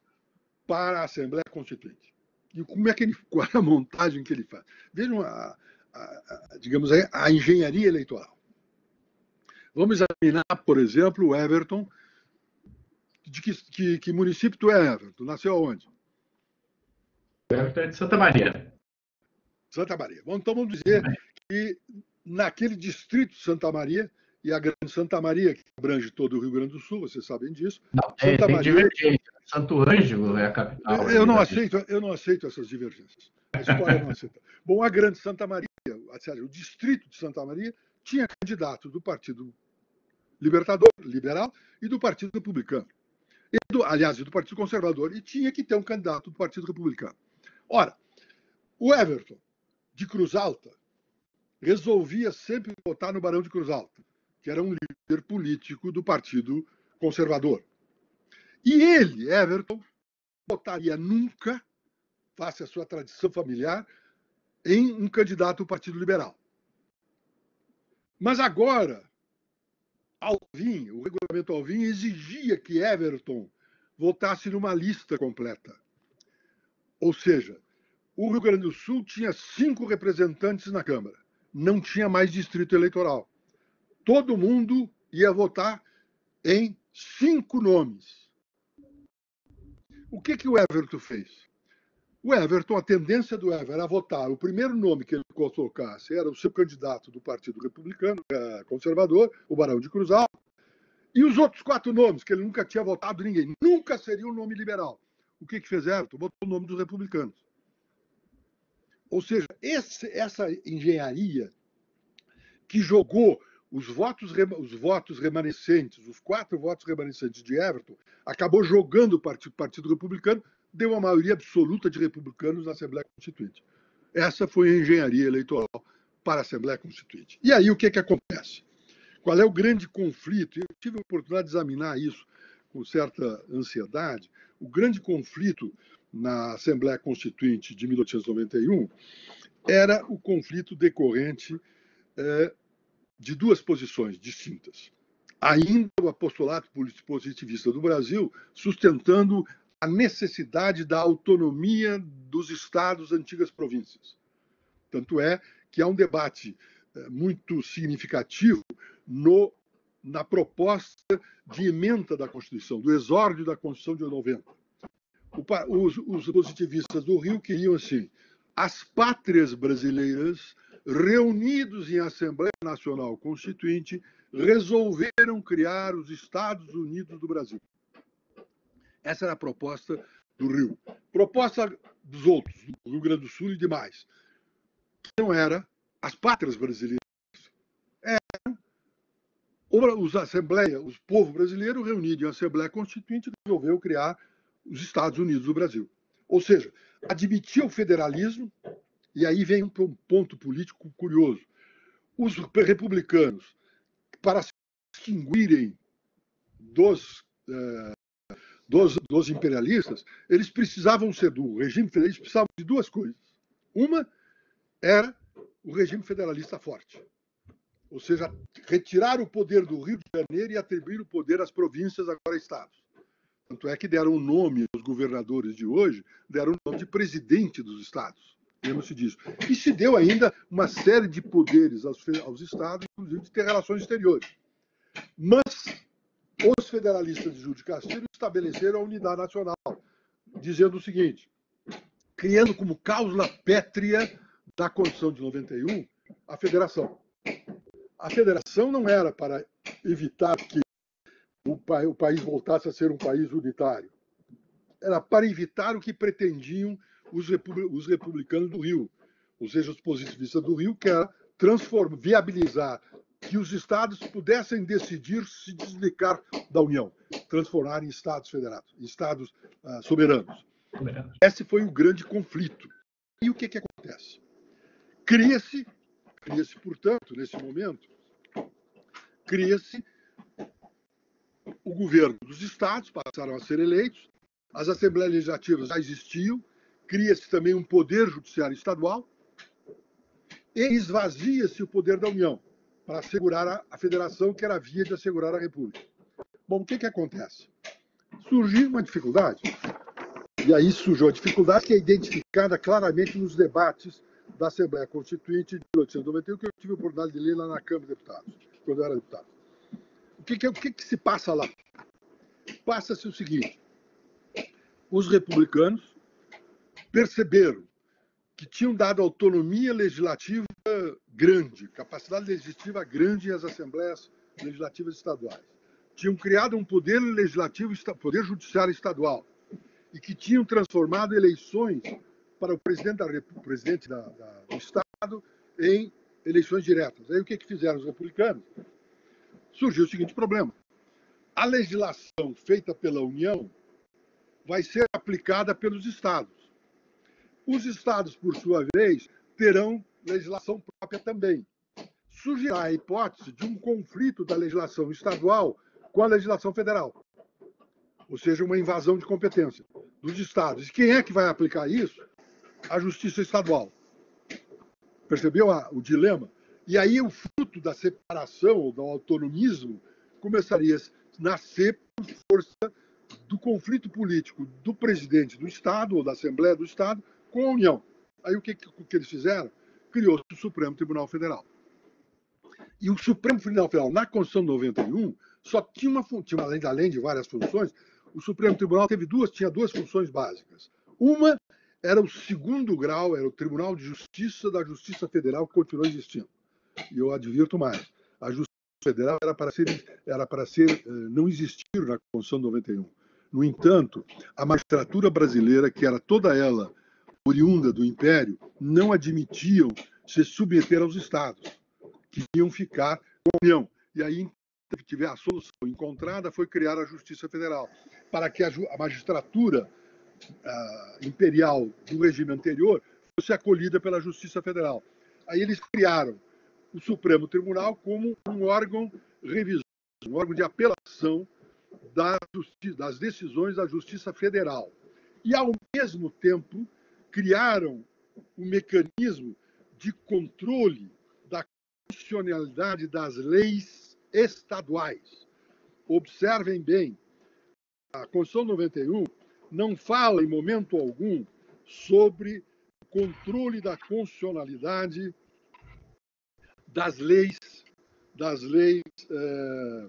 S2: para a Assembleia Constituinte. E como é que ele, qual é a montagem que ele faz? Vejam, a, a, a, digamos, a engenharia eleitoral. Vamos examinar, por exemplo, o Everton. De que, que, que município tu é, Everton? Nasceu aonde?
S1: Everton é de Santa Maria.
S2: Santa Maria. Bom, então vamos dizer que naquele distrito de Santa Maria, e a Grande Santa Maria, que abrange todo o Rio Grande do Sul, vocês sabem disso.
S1: Não, é, Santa tem Maria... divergência. Santo Ângelo é a capital.
S2: Eu, eu não aceito, eu não aceito essas divergências. A história não aceita. Bom, a Grande Santa Maria, o distrito de Santa Maria, tinha candidato do Partido Libertador, Liberal, e do Partido Republicano. Do, aliás, do Partido Conservador, e tinha que ter um candidato do Partido Republicano. Ora, o Everton, de Cruz Alta, resolvia sempre votar no Barão de Cruz Alta, que era um líder político do Partido Conservador. E ele, Everton, votaria nunca, face a sua tradição familiar, em um candidato do Partido Liberal. Mas agora, Alvim, o regulamento Alvim exigia que Everton votasse numa lista completa. Ou seja, o Rio Grande do Sul tinha cinco representantes na Câmara, não tinha mais distrito eleitoral. Todo mundo ia votar em cinco nomes. O que, que o Everton fez? O Everton, a tendência do Everton era votar. O primeiro nome que ele colocasse era o seu candidato do Partido Republicano, é, conservador, o Barão de Cruz Alta. E os outros quatro nomes, que ele nunca tinha votado ninguém, nunca seria um nome liberal. O que, que fez Everton? Botou o nome dos republicanos. Ou seja, esse, essa engenharia que jogou os votos, os votos remanescentes, os quatro votos remanescentes de Everton, acabou jogando o Partido, Partido Republicano, deu uma maioria absoluta de republicanos na Assembleia Constituinte. Essa foi a engenharia eleitoral para a Assembleia Constituinte. E aí o que, que acontece? Qual é o grande conflito? Eu tive a oportunidade de examinar isso com certa ansiedade. O grande conflito na Assembleia Constituinte de 1891 era o conflito decorrente é, de duas posições distintas. Ainda o apostolado positivista do Brasil sustentando a necessidade da autonomia dos estados antigas províncias. Tanto é que há um debate eh, muito significativo no, na proposta de emenda da Constituição, do exórdio da Constituição de 90. Os, os positivistas do Rio queriam assim: as pátrias brasileiras, reunidos em Assembleia Nacional Constituinte, resolveram criar os Estados Unidos do Brasil. Essa era a proposta do Rio. Proposta dos outros, do Rio Grande do Sul e demais. Que não era as pátrias brasileiras. Eram os Assembleia, os povo brasileiro reunido em Assembleia Constituinte resolveu criar os Estados Unidos do Brasil. Ou seja, admitia o federalismo, e aí vem um ponto político curioso. Os republicanos, para se distinguirem dos, eh, dos, dos, imperialistas, eles precisavam ser do regime federalista, precisavam de duas coisas. Uma era o regime federalista forte, ou seja, retirar o poder do Rio de Janeiro e atribuir o poder às províncias, agora estados. Tanto é que deram o nome aos governadores de hoje, deram o nome de presidente dos estados. Lembra-se disso. E se deu ainda uma série de poderes aos, aos estados, inclusive de ter relações exteriores. Mas os federalistas de Júlio de Castilho estabeleceram a unidade nacional, dizendo o seguinte, criando como cláusula pétrea da Constituição de 91 a federação. A federação não era para evitar que o, o país voltasse a ser um país unitário. Era para evitar o que pretendiam os, os republicanos do Rio, ou seja, os positivistas do Rio, que era transformar, viabilizar que os estados pudessem decidir se desligar da União, transformar em estados federados, estados uh, soberanos. Esse foi o grande conflito. E o que, que acontece? Cria-se, cria-se, portanto, nesse momento, cria-se o governo dos estados, passaram a ser eleitos, as assembleias legislativas já existiam, cria-se também um poder judiciário estadual e esvazia-se o poder da União para assegurar a, federação, que era a via de assegurar a República. Bom, o que, que acontece? Surgiu uma dificuldade, e aí surgiu a dificuldade que é identificada claramente nos debates da Assembleia Constituinte de 1891, que eu tive a oportunidade de ler lá na Câmara de Deputados, quando eu era deputado. O que, que, o que, que se passa lá? Passa-se o seguinte: os republicanos perceberam que tinham dado autonomia legislativa grande, capacidade legislativa grande às assembleias legislativas estaduais. Tinham criado um poder legislativo, poder judiciário estadual, e que tinham transformado eleições para o presidente, da, presidente da, da, do Estado em eleições diretas. Aí o que, que fizeram os republicanos? Surgiu o seguinte problema: a legislação feita pela União vai ser aplicada pelos estados. Os estados, por sua vez, terão legislação própria também. Surgirá a hipótese de um conflito da legislação estadual com a legislação federal, ou seja, uma invasão de competência dos estados. E quem é que vai aplicar isso? A justiça estadual. Percebeu a, o dilema? E aí o fruto da separação, do autonomismo, começaria a nascer por força do conflito político do presidente do Estado, ou da Assembleia do Estado, com a União. Aí o que, que eles fizeram? Criou-se o Supremo Tribunal Federal. E o Supremo Tribunal Federal, na Constituição de 91, só tinha uma tinha, além, além de várias funções, o Supremo Tribunal teve duas, tinha duas funções básicas. Uma era o segundo grau, era o Tribunal de Justiça da Justiça Federal, que continuou existindo. E eu advirto mais: a Justiça Federal era para ser, era para ser eh, não existir na Constituição de 91. No entanto, a magistratura brasileira, que era toda ela oriunda do Império, não admitiam se submeter aos Estados, que iam ficar com a União. E aí, que tiver a solução encontrada, foi criar a Justiça Federal, para que a, magistratura uh, imperial do regime anterior fosse acolhida pela Justiça Federal. Aí eles criaram o Supremo Tribunal como um órgão revisor, um órgão de apelação das decisões da Justiça Federal. E, ao mesmo tempo, criaram um mecanismo de controle da constitucionalidade das leis estaduais. Observem bem, a Constituição 91 não fala em momento algum sobre controle da constitucionalidade das leis das leis é,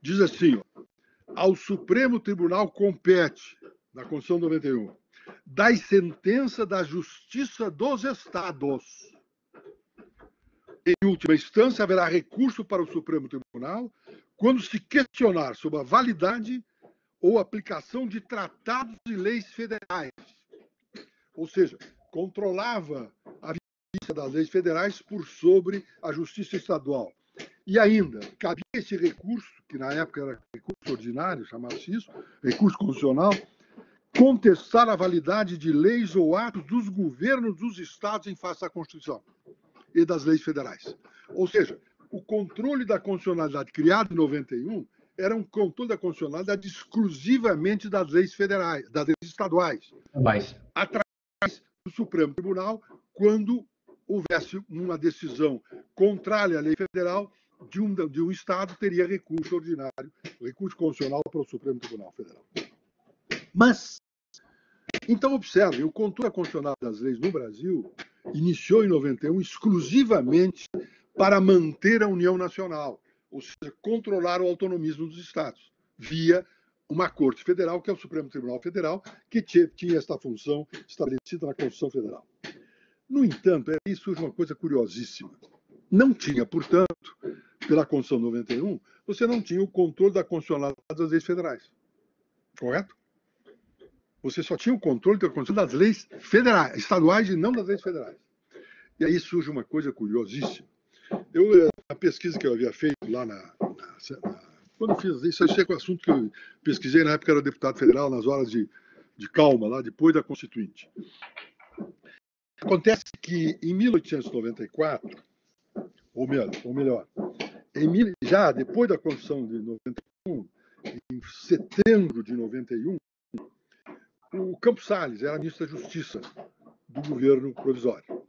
S2: Diz assim, ó, ao Supremo Tribunal compete, na Constituição 91, das sentenças da Justiça dos Estados. Em última instância, haverá recurso para o Supremo Tribunal quando se questionar sobre a validade ou aplicação de tratados e leis federais. Ou seja, controlava das leis federais por sobre a justiça estadual. E ainda, cabia esse recurso, que na época era recurso ordinário, chamava-se isso, recurso constitucional, contestar a validade de leis ou atos dos governos dos estados em face da Constituição e das leis federais. Ou seja, o controle da constitucionalidade criado em 91 era um controle da constitucionalidade exclusivamente das leis federais, das leis estaduais,
S1: Mas,
S2: atrás do Supremo Tribunal, quando houvesse uma decisão contrária à lei federal de um, de um Estado, teria recurso ordinário, recurso constitucional para o Supremo Tribunal Federal. Mas, então, observe, o controle constitucional das leis no Brasil iniciou em 91 exclusivamente para manter a União Nacional, ou seja, controlar o autonomismo dos Estados, via uma Corte Federal, que é o Supremo Tribunal Federal, que tinha esta função estabelecida na Constituição Federal. No entanto, aí surge uma coisa curiosíssima. Não tinha, portanto, pela Constituição 91, você não tinha o controle da constitucionalidade das leis federais. Correto? Você só tinha o controle da constituição das leis federais, estaduais e não das leis federais. E aí surge uma coisa curiosíssima. Eu, a pesquisa que eu havia feito lá na, na, na quando fiz isso, eu com o assunto que eu pesquisei na época, era deputado federal, nas horas de, de calma, lá depois da Constituinte. Acontece que em 1894, ou melhor, ou melhor em, já depois da Constituição de 91, em setembro de 91, o Campos Salles era ministro da Justiça do governo provisório.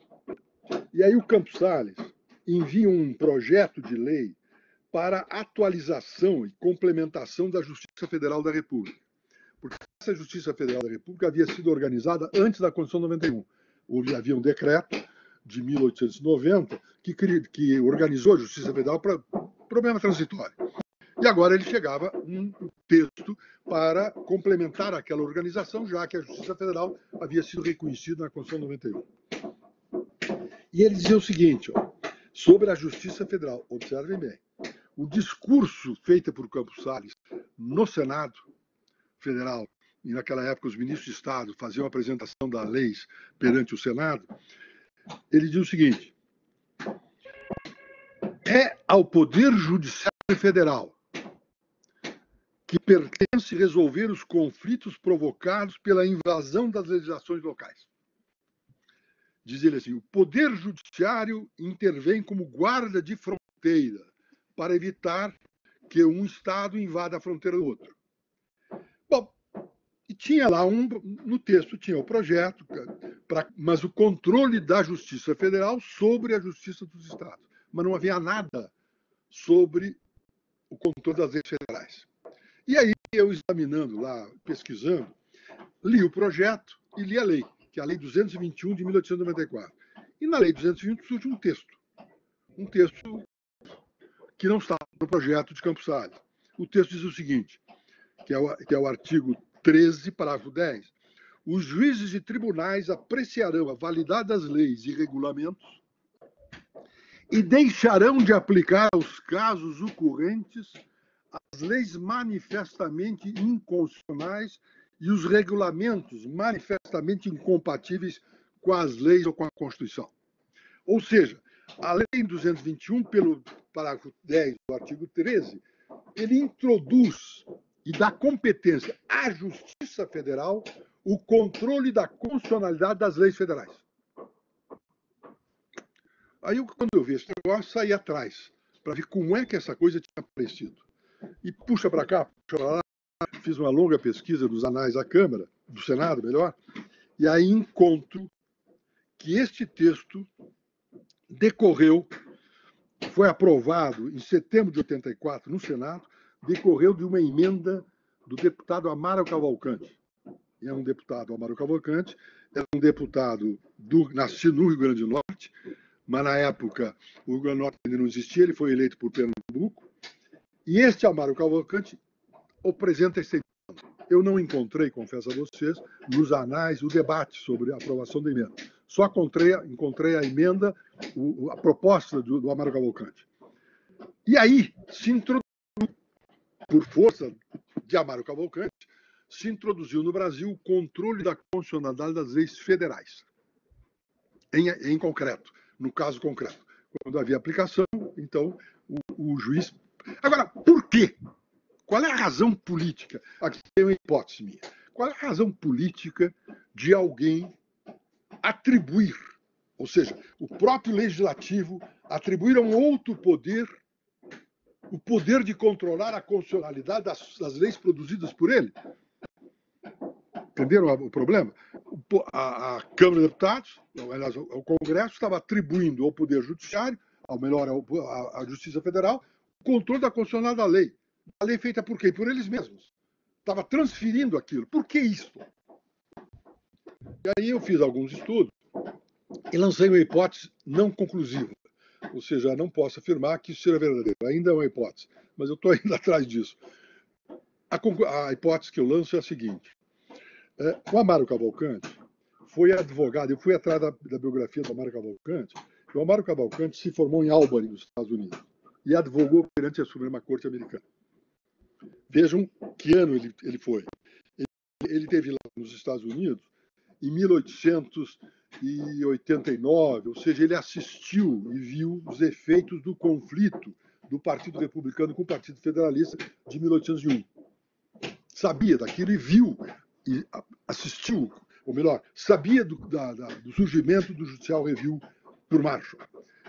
S2: E aí o Campos Salles envia um projeto de lei para atualização e complementação da Justiça Federal da República. Porque essa Justiça Federal da República havia sido organizada antes da Constituição 91. Houve, havia um decreto de 1890 que, que organizou a Justiça Federal para problema transitório. E agora ele chegava um texto para complementar aquela organização, já que a Justiça Federal havia sido reconhecida na Constituição 91. E ele dizia o seguinte, ó, sobre a Justiça Federal, observem bem, o discurso feito por Campos Salles no Senado Federal, e naquela época os ministros de Estado faziam a apresentação das leis perante o Senado, ele diz o seguinte: é ao Poder Judiciário Federal que pertence resolver os conflitos provocados pela invasão das legislações locais. Diz ele assim: o Poder Judiciário intervém como guarda de fronteira para evitar que um Estado invada a fronteira do outro. Tinha lá um, no texto tinha o projeto, mas o controle da Justiça Federal sobre a Justiça dos Estados. Mas não havia nada sobre o controle das leis federais. E aí eu examinando lá, pesquisando, li o projeto e li a lei, que é a Lei 221 de 1894. E na Lei 221 surge um texto. Um texto que não está no projeto de Campos Salles. O texto diz o seguinte, que é o, que é o artigo 13, parágrafo 10. Os juízes e tribunais apreciarão a validade das leis e regulamentos e deixarão de aplicar aos casos ocorrentes as leis manifestamente inconstitucionais e os regulamentos manifestamente incompatíveis com as leis ou com a Constituição. Ou seja, a Lei 221, pelo parágrafo 10 do artigo 13, ele introduz e dá competência à Justiça Federal o controle da constitucionalidade das leis federais. Aí, quando eu vi esse negócio, saí atrás para ver como é que essa coisa tinha aparecido. E puxa para cá, puxa para lá, fiz uma longa pesquisa dos anais da Câmara, do Senado, melhor, e aí encontro que este texto decorreu, foi aprovado em setembro de 84 no Senado, decorreu de uma emenda do deputado Amaro Cavalcante. É um deputado, Amaro Cavalcante, é um deputado do, nascido no Rio Grande do Norte, mas na época o Rio Grande do Norte ainda não existia, ele foi eleito por Pernambuco. E este Amaro Cavalcante apresenta esse eu não encontrei, confesso a vocês, nos anais o debate sobre a aprovação da emenda. Só encontrei, encontrei a emenda, o, a proposta do, do Amaro Cavalcante. E aí se introduziu, por força de Amaro Cavalcante, se introduziu no Brasil o controle da constitucionalidade das leis federais, em, em concreto, no caso concreto. Quando havia aplicação, então o, o juiz. Agora, por quê? Qual é a razão política? Aqui tem uma hipótese minha. Qual é a razão política de alguém atribuir, ou seja, o próprio legislativo atribuir a um outro poder o poder de controlar a constitucionalidade das, das leis produzidas por ele? Entenderam o problema? A, a Câmara de Deputados, aliás, o Congresso, estava atribuindo ao Poder Judiciário, ao melhor, à Justiça Federal, o controle da constitucionalidade da lei. A lei feita por quem? Por eles mesmos. Estava transferindo aquilo. Por que isso? E aí eu fiz alguns estudos e lancei uma hipótese não conclusiva. Ou seja, não posso afirmar que isso seja verdadeiro. Ainda é uma hipótese, mas eu estou indo atrás disso. A, a, hipótese que eu lanço é a seguinte: é, o Amaro Cavalcante foi advogado, eu fui atrás da, da biografia do Amaro Cavalcante. O Amaro Cavalcante se formou em Albany, nos Estados Unidos, e advogou perante a Suprema Corte Americana. Vejam que ano ele, ele foi. Ele, ele teve lá nos Estados Unidos em 1889, ou seja, ele assistiu e viu os efeitos do conflito do Partido Republicano com o Partido Federalista de 1801. Sabia daquilo e viu e assistiu, ou melhor, sabia do, da, da, do surgimento do Judicial Review por Marshall.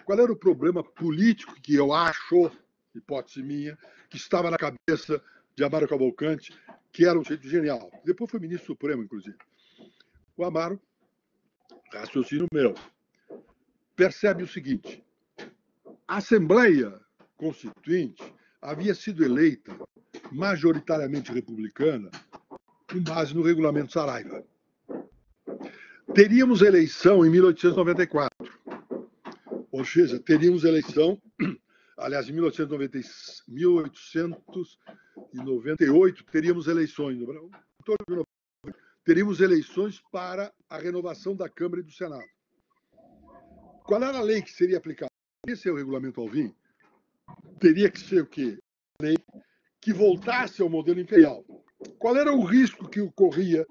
S2: Qual era o problema político que eu acho, hipótese minha, que estava na cabeça de Amaro Cavalcante, que era um jeito genial. Depois foi ministro supremo, inclusive. O Amaro, raciocínio meu, percebe o seguinte: a Assembleia Constituinte havia sido eleita majoritariamente republicana com base no regulamento Saraiva. Teríamos eleição em 1894. Ou seja, teríamos eleição, aliás, em 1898 teríamos eleições no Brasil. Teríamos eleições para a renovação da Câmara e do Senado. Qual era a lei que seria aplicada? Esse é o regulamento Alvim. Teria que ser o quê? Lei que voltasse ao modelo imperial. Qual era o risco que ocorria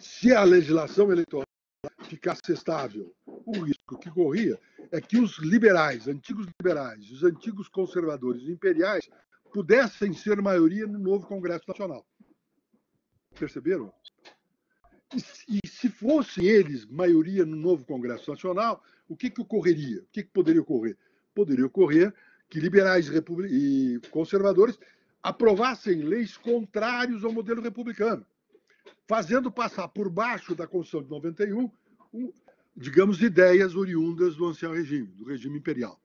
S2: se a legislação eleitoral ficasse estável? O risco que corria é que os liberais, antigos liberais, os antigos conservadores imperiais pudessem ser maioria no novo Congresso Nacional. Perceberam? E, e se fossem eles maioria no novo Congresso Nacional, o que, que ocorreria? O que, que poderia ocorrer? Poderia ocorrer que liberais e conservadores aprovassem leis contrárias ao modelo republicano, fazendo passar por baixo da Constituição de 91, um, digamos, ideias oriundas do ancião regime, do regime imperial.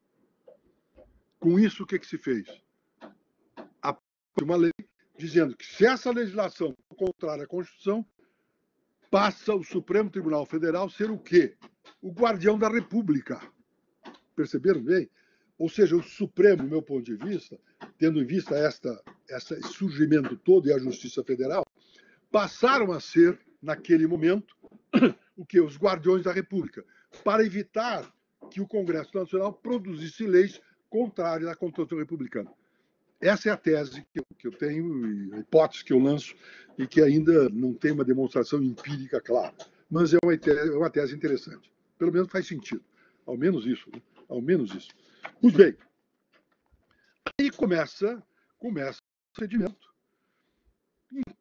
S2: Com isso, o que, que se fez? Uma lei dizendo que se essa legislação for contrária à Constituição, passa o Supremo Tribunal Federal ser o quê? O guardião da República. Perceberam bem? Ou seja, o Supremo, do meu ponto de vista, tendo em vista esta, esse surgimento todo e a Justiça Federal, passaram a ser, naquele momento, o que? Os guardiões da República, para evitar que o Congresso Nacional produzisse leis contrárias à Constituição Republicana. Essa é a tese que eu, que eu tenho, a hipótese que eu lanço, e que ainda não tem uma demonstração empírica clara. Mas é uma tese, é uma tese interessante. Pelo menos faz sentido. Ao menos isso. Né? Ao menos isso. Muito bem. Aí começa, começa o procedimento.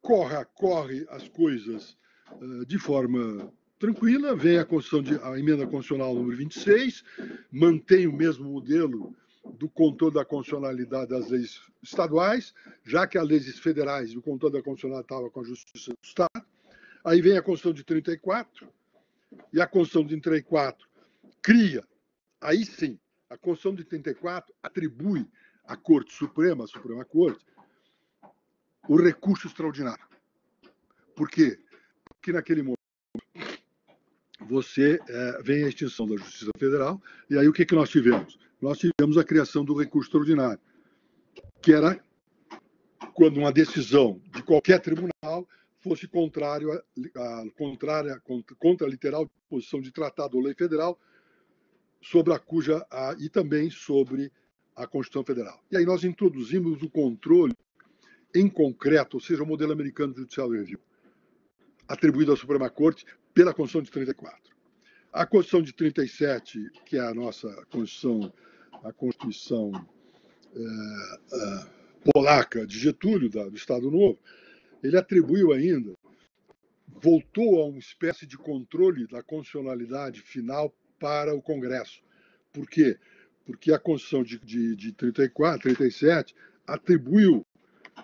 S2: Corre, corre as coisas uh, de forma tranquila, vem a, de, a emenda constitucional número 26, mantém o mesmo modelo do controle da constitucionalidade das leis estaduais, já que as leis federais, o controle da constitucionalidade estava com a Justiça do Estado. Aí vem a Constituição de 34, e a Constituição de 34 cria, aí sim, a Constituição de 34 atribui à Corte Suprema, à Suprema Corte, o recurso extraordinário. Por quê? Porque naquele momento você é, vem a extinção da Justiça Federal, e aí o que, que nós tivemos? Nós tivemos a criação do recurso extraordinário, que era quando uma decisão de qualquer tribunal fosse contrário a, a, contrária, contra, contra a literal disposição de tratado ou lei federal, sobre a cuja a, e também sobre a Constituição Federal. E aí nós introduzimos o controle em concreto, ou seja, o modelo americano judicial review, atribuído à Suprema Corte pela Constituição de 34. A Constituição de 37, que é a nossa Constituição, a Constituição é, é, polaca de Getúlio, da, do Estado Novo, ele atribuiu ainda, voltou a uma espécie de controle da constitucionalidade final para o Congresso. Por quê? Porque a Constituição de, de, de 34, 37 atribuiu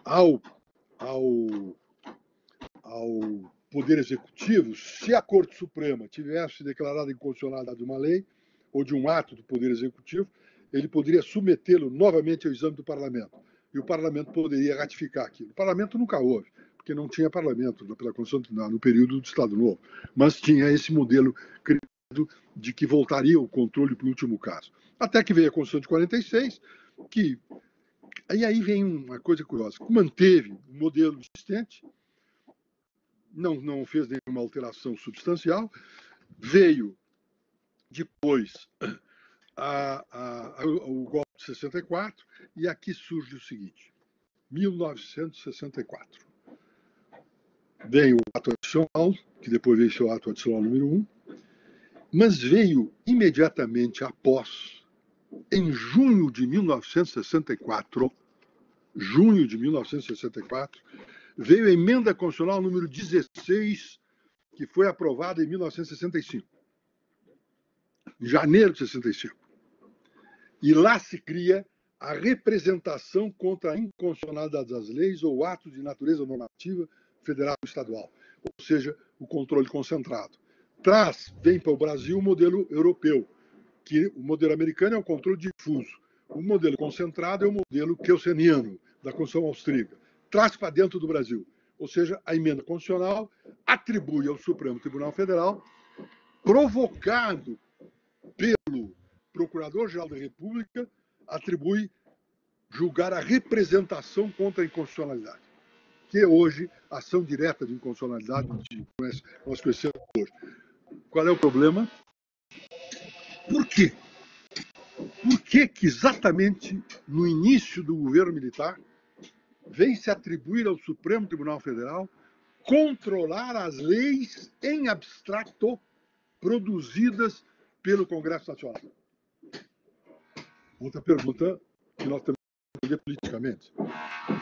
S2: ao, ao, ao Poder Executivo, se a Corte Suprema tivesse declarado inconstitucionalidade de uma lei ou de um ato do Poder Executivo, ele poderia submetê-lo novamente ao exame do Parlamento. E o Parlamento poderia ratificar aquilo. O Parlamento nunca houve, porque não tinha Parlamento pela Constituição no período do Estado Novo. Mas tinha esse modelo criado de que voltaria o controle para o último caso. Até que veio a Constituição de 46, que. E aí vem uma coisa curiosa: manteve o modelo existente, não, não fez nenhuma alteração substancial, veio depois a, a, o golpe de 64, e aqui surge o seguinte: 1964. Vem o ato adicional, que depois veio seu ato adicional número 1, mas veio imediatamente após, em junho de 1964, junho de 1964, veio a emenda constitucional número 16, que foi aprovada em 1965. Em janeiro de 65. E lá se cria a representação contra a inconstitucionalidade das leis ou atos de natureza normativa federal ou estadual, ou seja, o controle concentrado. Traz, vem para o Brasil o modelo europeu, que o modelo americano é o controle difuso. O modelo concentrado é o modelo kelseniano, da Constituição Austríaca. Traz para dentro do Brasil. Ou seja, a emenda constitucional atribui ao Supremo Tribunal Federal, provocado pelo Procurador-Geral da República, atribui julgar a representação contra a inconstitucionalidade que é hoje ação direta de inconstitucionalidade nós conhecemos hoje. Qual é o problema? Por quê? Por que, que exatamente no início do governo militar vem se atribuir ao Supremo Tribunal Federal controlar as leis em abstrato produzidas pelo Congresso Nacional? Outra pergunta que nós temos que responder politicamente.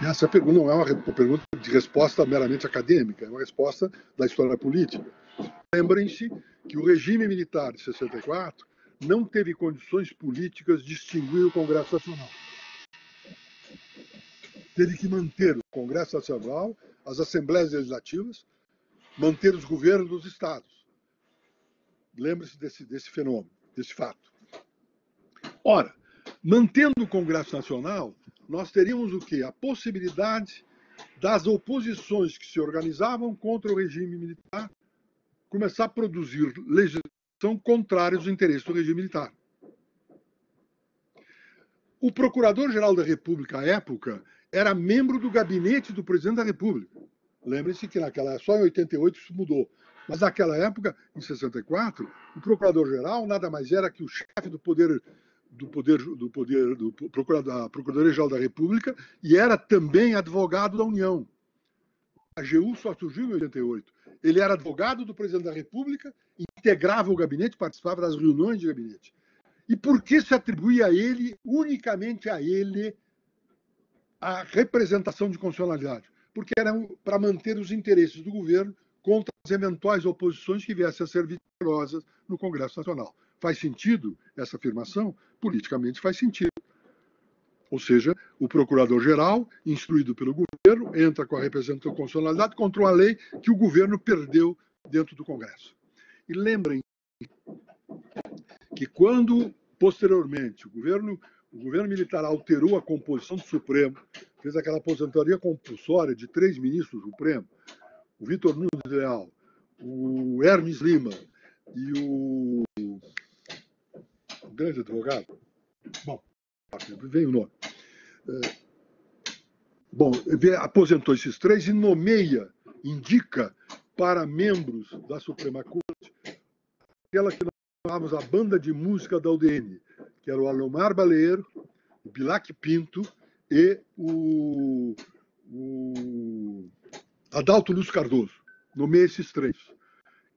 S2: E essa pergunta não é uma pergunta de resposta meramente acadêmica, é uma resposta da história política. Lembrem-se que o regime militar de 64 não teve condições políticas de extinguir o Congresso Nacional. Teve que manter o Congresso Nacional, as assembleias legislativas, manter os governos dos estados. Lembre-se desse, desse fenômeno, desse fato. Ora, mantendo o Congresso Nacional, nós teríamos o quê? A possibilidade das oposições que se organizavam contra o regime militar começar a produzir legislação contrária aos interesses do regime militar. O Procurador-Geral da República, à época, era membro do gabinete do presidente da República. Lembre-se que naquela só em 88 isso mudou. Mas naquela época, em 64, o Procurador-Geral nada mais era que o chefe do Poder do poder do poder do procurador, Procuradoria Geral da República e era também advogado da União. A AGU só surgiu em 88. Ele era advogado do presidente da República, integrava o gabinete, participava das reuniões de gabinete. E por que se atribuía a ele, unicamente a ele, a representação de constitucionalidade? Porque era para manter os interesses do governo contra as eventuais oposições que viessem a ser vitoriosas no Congresso Nacional. Faz sentido essa afirmação? Politicamente faz sentido. Ou seja, o procurador-geral, instruído pelo governo, entra com a representação de constitucionalidade contra uma lei que o governo perdeu dentro do Congresso. E lembrem que quando, posteriormente, o governo, o governo militar alterou a composição do Supremo, fez aquela aposentadoria compulsória de três ministros do Supremo, o Vitor Nunes Leal, o Hermes Lima e o grande advogado. Bom, vem o nome. É, bom, aposentou esses três e nomeia, indica para membros da Suprema Corte aquela que nós chamamos a banda de música da UDN, que era o Alomar Baleiro, o Bilac Pinto e o, o Adalto Luz Cardoso. Nomeia esses três,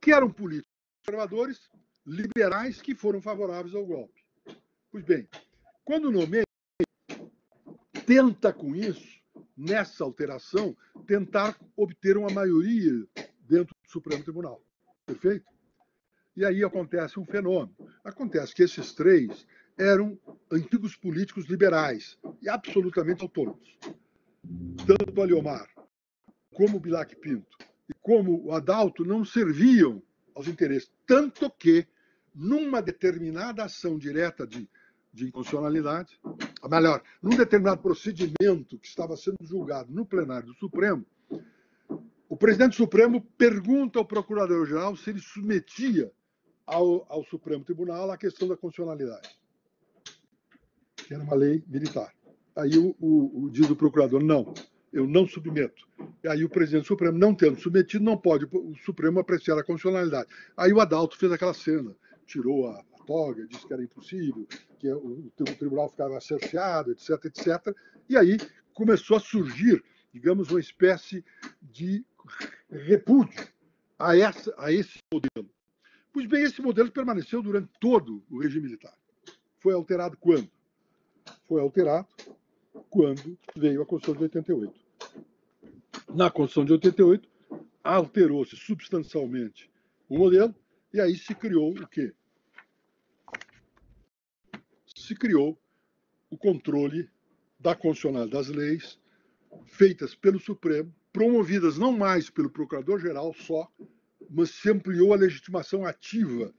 S2: que eram políticos conservadores, liberais que foram favoráveis ao golpe. Pois bem, quando nomeia, tenta com isso nessa alteração, tentar obter uma maioria dentro do Supremo Tribunal. Perfeito? E aí acontece um fenômeno. Acontece que esses três eram antigos políticos liberais e absolutamente autônomos. Tanto Aliomar, como Bilac Pinto e como o Adalto não serviam aos interesses. Tanto que, numa determinada ação direta de, de inconstitucionalidade, ou melhor, num determinado procedimento que estava sendo julgado no plenário do Supremo, o presidente do Supremo pergunta ao procurador-geral se ele submetia ao, ao, Supremo Tribunal a questão da constitucionalidade, que era uma lei militar. Aí o, o, o diz o procurador, não, eu não submeto. E aí o presidente do Supremo, não tendo submetido, não pode o Supremo apreciar a constitucionalidade. Aí o Adalto fez aquela cena, tirou a, a toga, disse que era impossível, que o, o tribunal ficava cerceado, etc, etc. E aí começou a surgir, digamos, uma espécie de repúdio a, essa, a esse modelo. Pois bem, esse modelo permaneceu durante todo o regime militar. Foi alterado quando? Foi alterado quando veio a Constituição de 88. Na Constituição de 88, alterou-se substancialmente o modelo e aí se criou o quê? Se criou o controle da constitucionalidade das leis feitas pelo Supremo, promovidas não mais pelo Procurador-Geral só, mas se ampliou a legitimação ativa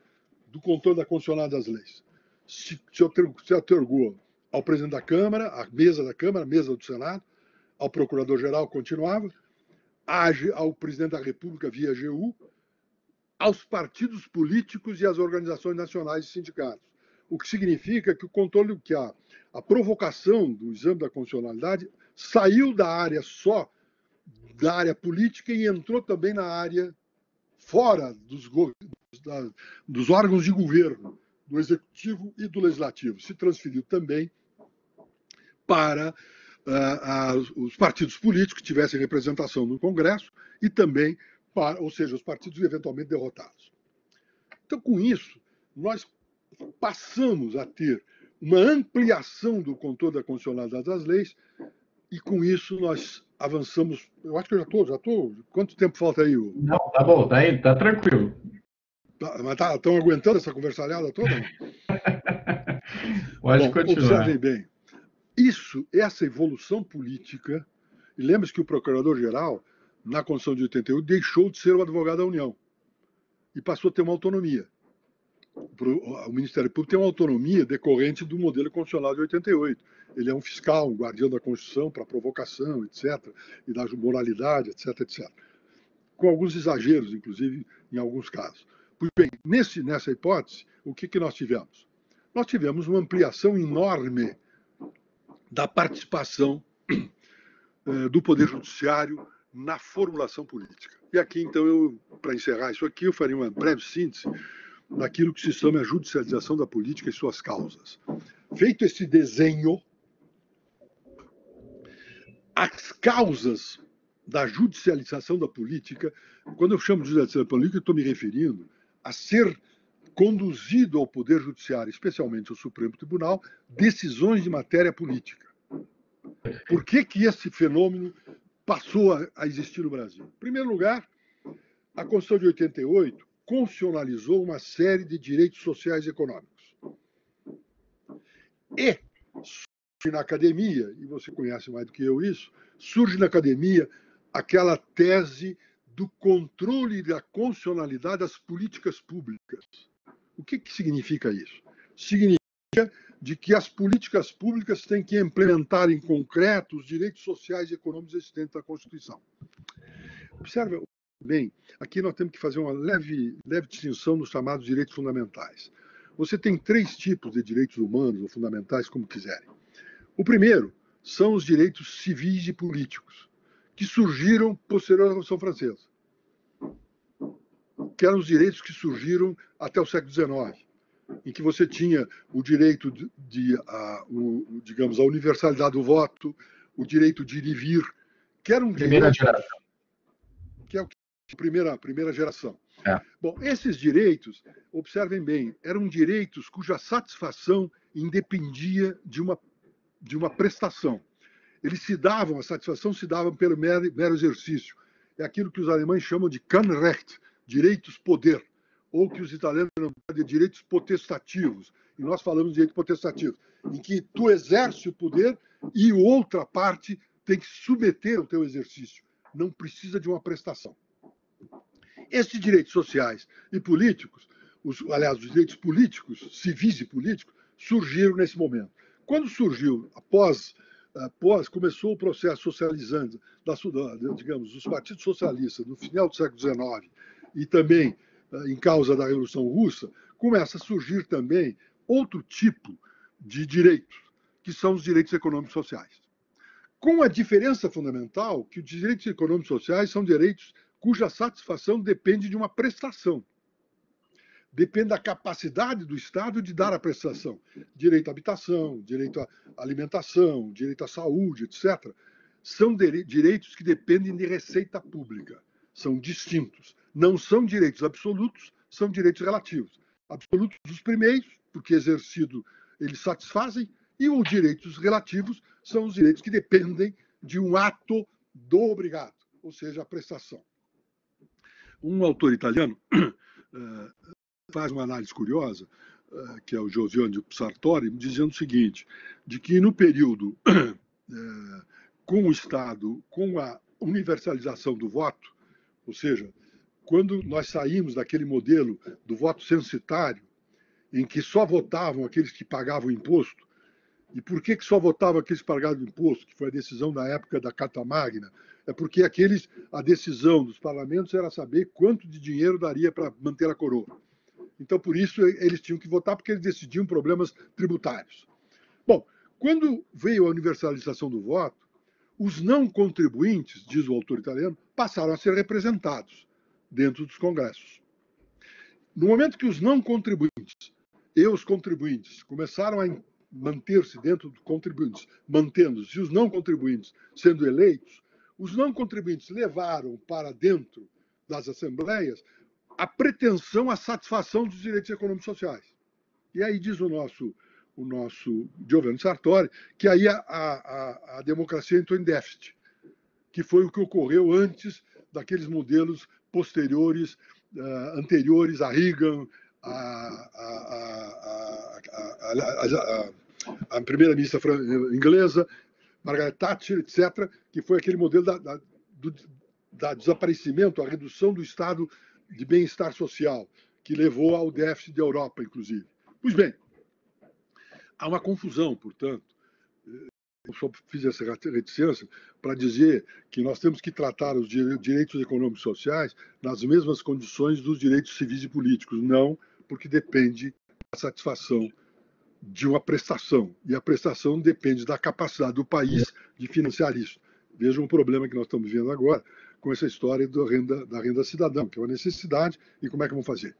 S2: do controle da constitucionalidade das leis. Se, se ao presidente da Câmara, à mesa da Câmara, à mesa do Senado, ao procurador-geral continuava, ao presidente da República via AGU, aos partidos políticos e às organizações nacionais e sindicatos. O que significa que o controle, que a, a provocação do exame da constitucionalidade saiu da área só da área política e entrou também na área fora dos, dos órgãos de governo, do executivo e do legislativo. Se transferiu também para uh, os partidos políticos que tivessem representação no Congresso e também para, ou seja, os partidos eventualmente derrotados. Então, com isso, nós passamos a ter uma ampliação do controle da constitucionalidade das leis e com isso nós avançamos. Eu acho que eu já estou, já estou. Quanto tempo falta aí?
S1: Não, tá bom, tá aí, tá tranquilo.
S2: Tá, mas tá, estão aguentando essa conversalhada toda?
S1: Pode bom, continuar.
S2: Observem bem. Isso, essa evolução política, e lembre-se que o Procurador-Geral, na Constituição de 88, deixou de ser o advogado da União e passou a ter uma autonomia. O Ministério Público tem uma autonomia decorrente do modelo constitucional de 88. Ele é um fiscal, um guardião da Constituição para provocação, etc., e da moralidade, etc., etc. Com alguns exageros, inclusive, em alguns casos. Pois bem, nesse, nessa hipótese, o que, que nós tivemos? Nós tivemos uma ampliação enorme da participação eh, do Poder Judiciário na formulação política. E aqui, então, para encerrar isso aqui, eu faria uma breve síntese daquilo que se chama a judicialização da política e suas causas. Feito esse desenho, as causas da judicialização da política, quando eu chamo de judicialização da política, eu estou me referindo a ser conduzido ao Poder Judiciário, especialmente ao Supremo Tribunal, decisões de matéria política. Por que, que esse fenômeno passou a, existir no Brasil? Em primeiro lugar, a Constituição de 88 constitucionalizou uma série de direitos sociais e econômicos. E surge na academia, e você conhece mais do que eu isso, surge na academia aquela tese do controle da constitucionalidade das políticas públicas. O que, que significa isso? Significa de que as políticas públicas têm que implementar em concreto os direitos sociais e econômicos existentes da Constituição. Observe bem, aqui nós temos que fazer uma leve, leve distinção nos chamados direitos fundamentais. Você tem três tipos de direitos humanos ou fundamentais, como quiserem. O primeiro são os direitos civis e políticos, que surgiram posterior à Revolução Francesa que eram os direitos que surgiram até o século XIX, em que você tinha o direito de, de a, o, digamos, a universalidade do voto, o direito de ir e vir, que eram
S1: primeira direitos, geração.
S2: que é o que primeira primeira geração. É. Bom, esses direitos, observem bem, eram direitos cuja satisfação independia de uma de uma prestação. eles se davam, a satisfação se dava pelo mero, mero exercício. É aquilo que os alemães chamam de Kannrecht, direitos-poder, ou que os italianos chamam de direitos potestativos. E nós falamos de direitos potestativos, em que tu exerce o poder e outra parte tem que submeter o teu exercício. Não precisa de uma prestação. Estes direitos sociais e políticos, os, aliás, os direitos políticos, civis e políticos, surgiram nesse momento. Quando surgiu, após, após começou o processo socializante, da, digamos, dos partidos socialistas no final do século XIX e também em causa da Revolução Russa, começa a surgir também outro tipo de direitos, que são os direitos econômicos sociais. Com a diferença fundamental que os direitos econômicos sociais são direitos cuja satisfação depende de uma prestação. Depende da capacidade do Estado de dar a prestação. Direito à habitação, direito à alimentação, direito à saúde, etc. São direitos que dependem de receita pública. São distintos. Não são direitos absolutos, são direitos relativos. Absolutos os primeiros, porque exercido eles satisfazem, e os direitos relativos são os direitos que dependem de um ato do obrigado, ou seja, a prestação um autor italiano eh, faz uma análise curiosa, eh, que é o Giovanni Sartori, dizendo o seguinte, de que no período eh, com o Estado, com a universalização do voto, ou seja, quando nós saímos daquele modelo do voto censitário, em que só votavam aqueles que pagavam imposto, e por que, que só votavam aqueles que pagavam imposto, que foi a decisão da época da Carta Magna, é porque aqueles, a decisão dos parlamentos era saber quanto de dinheiro daria para manter a coroa. Então, por isso, eles tinham que votar, porque eles decidiam problemas tributários. Bom, quando veio a universalização do voto, os não contribuintes, diz o autor italiano, passaram a ser representados dentro dos congressos. No momento que os não contribuintes e os contribuintes começaram a manter-se dentro dos contribuintes, mantendo-se, os não contribuintes sendo eleitos, os não contribuintes levaram para dentro das assembleias a pretensão à satisfação dos direitos econômicos e sociais. E aí diz o nosso, o nosso Giovanni Sartori que aí a, a, a democracia entrou em déficit, que foi o que ocorreu antes daqueles modelos posteriores, uh, anteriores a Reagan, a, a, a primeira-ministra inglesa, Margaret Thatcher, etc., que foi aquele modelo da, da, do da desaparecimento, a redução do estado de bem-estar social, que levou ao déficit da Europa, inclusive. Pois bem, há uma confusão, portanto. Eu só fiz essa reticência para dizer que nós temos que tratar os direitos econômicos e sociais nas mesmas condições dos direitos civis e políticos, não porque depende da satisfação de uma prestação. E a prestação depende da capacidade do país de financiar isso. Veja um problema que nós estamos vendo agora com essa história da renda, da renda cidadã, que é uma necessidade, e como é que vamos fazer?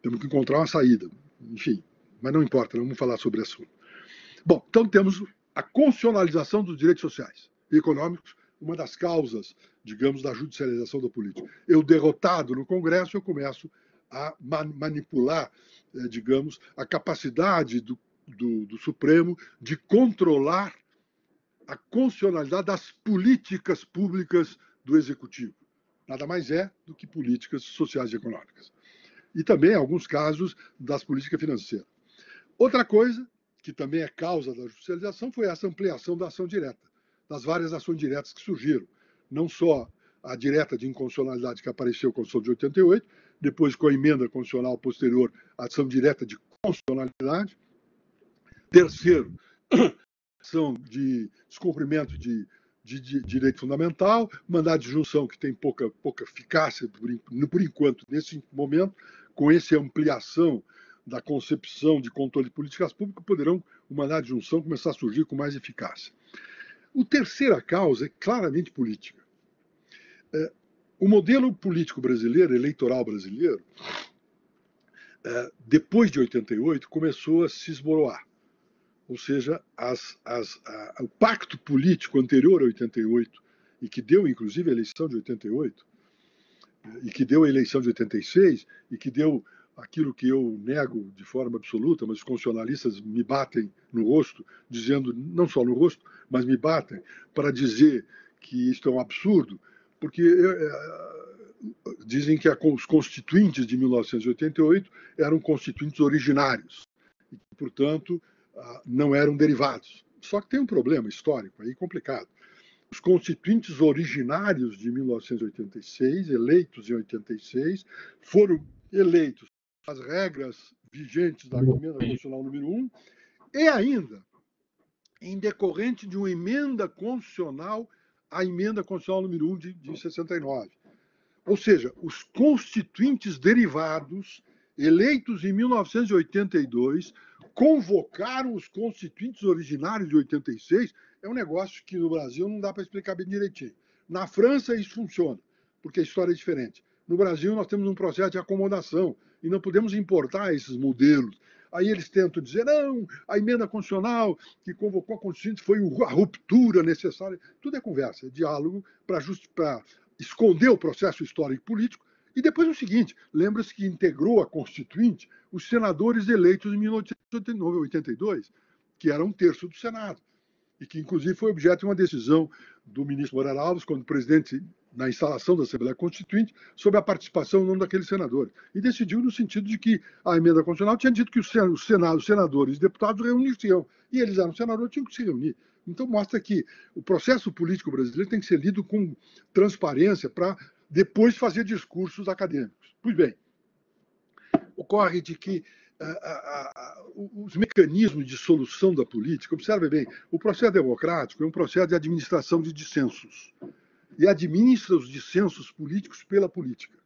S2: Temos que encontrar uma saída. Enfim, mas não importa, não vamos falar sobre isso. Bom, então temos a constitucionalização dos direitos sociais e econômicos, uma das causas, digamos, da judicialização da política. Eu derrotado no Congresso, eu começo a manipular, digamos, a capacidade do, do, do Supremo de controlar a constitucionalidade das políticas públicas do Executivo. Nada mais é do que políticas sociais e econômicas. E também, em alguns casos, das políticas financeiras. Outra coisa, que também é causa da judicialização, foi essa ampliação da ação direta, das várias ações diretas que surgiram. Não só a direta de inconstitucionalidade que apareceu com a Constituição de 88, depois com a emenda constitucional posterior, ação direta de constitucionalidade. Terceiro, ação de descumprimento de, de, de, direito fundamental, mandado de junção que tem pouca, pouca eficácia, por, por enquanto, nesse momento, com essa ampliação da concepção de controle de políticas públicas, poderão o mandado de junção começar a surgir com mais eficácia. A terceira causa é claramente política. O modelo político brasileiro, eleitoral brasileiro, é, depois de 88, começou a se esboroar. Ou seja, as, as, a, o pacto político anterior a 88, e que deu inclusive a eleição de 88, e que deu a eleição de 86, e que deu aquilo que eu nego de forma absoluta, mas os constitucionalistas me batem no rosto, dizendo, não só no rosto, mas me batem para dizer que isto é um absurdo, porque é, dizem que os constituintes de 1988 eram constituintes originários e, portanto, ah, não eram derivados. Só que tem um problema histórico aí complicado. Os constituintes originários de 1986, eleitos em 86, foram eleitos as regras vigentes da emenda constitucional número 1 e ainda em decorrente de uma emenda constitucional à emenda constitucional número 1 de, de 69. Ou seja, os constituintes derivados eleitos em 1982 convocaram os constituintes originários de 86 é um negócio que no Brasil não dá para explicar bem direitinho. Na França isso funciona, porque a história é diferente. No Brasil nós temos um processo de acomodação e não podemos importar esses modelos. Aí eles tentam dizer, não, a emenda constitucional que convocou a Constituinte foi a ruptura necessária. Tudo é conversa, é diálogo para esconder o processo histórico e político. E depois o seguinte, lembra-se que integrou a Constituinte os senadores eleitos em 1982, que era um terço do Senado e que inclusive foi objeto de uma decisão do ministro Moreira Alves, quando presidente na instalação da Assembleia Constituinte, sobre a participação ou não daqueles senadores. E decidiu no sentido de que a emenda constitucional tinha dito que os Senado, os senadores e deputados reuniriam. E eles eram senadores, tinham que se reunir. Então mostra que o processo político brasileiro tem que ser lido com transparência para depois fazer discursos acadêmicos. Pois bem, ocorre de que os mecanismos de solução da política, observe bem, o processo democrático é um processo de administração de dissensos e administra os dissensos políticos pela política.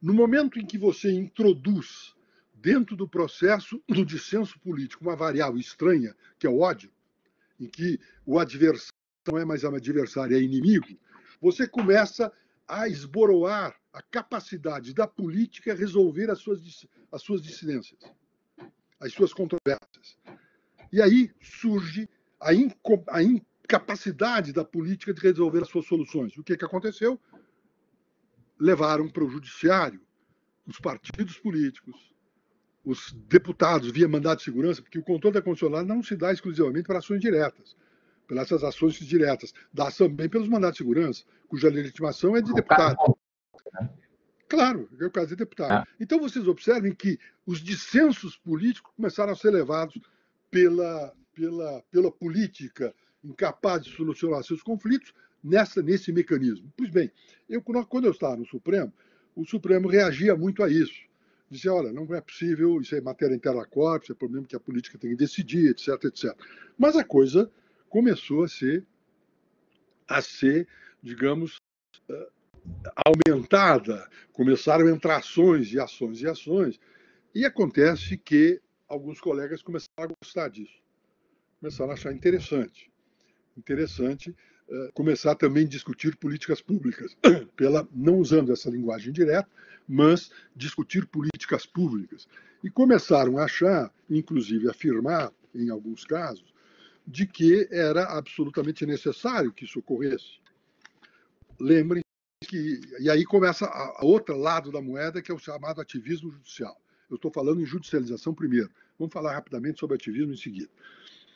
S2: No momento em que você introduz dentro do processo do dissenso político uma variável estranha, que é o ódio, em que o adversário não é mais adversário, é inimigo, você começa a esboroar a capacidade da política resolver as suas, as suas dissidências, as suas controvérsias. E aí surge a, a incapacidade da política de resolver as suas soluções. O que, que aconteceu? Levaram para o judiciário os partidos políticos, os deputados via mandato de segurança, porque o controle da constitucionalidade não se dá exclusivamente para ações diretas, pelas ações diretas, dá também pelos mandatos de segurança, cuja legitimação é de deputado. Claro, é o caso de deputado. Ah. Então vocês observem que os dissensos políticos começaram a ser levados pela, pela, pela política incapaz de solucionar seus conflitos nessa, nesse mecanismo. Pois bem, eu, quando eu estava no Supremo, o Supremo reagia muito a isso. Dizia, olha, não é possível, isso é matéria interna corpo, isso é problema que a política tem que decidir, etc, etc. Mas a coisa começou a ser, a ser digamos, aumentada, começaram a entrar ações e ações e ações, e acontece que alguns colegas começaram a gostar disso, começaram a achar interessante, interessante uh, começar também a discutir políticas públicas, pela não usando essa linguagem direta, mas discutir políticas públicas. E começaram a achar, inclusive afirmar, em alguns casos, de que era absolutamente necessário que isso ocorresse. Lembrem que e aí começa a, a outro lado da moeda que é o chamado ativismo judicial. Eu estou falando em judicialização primeiro. Vamos falar rapidamente sobre ativismo em seguida.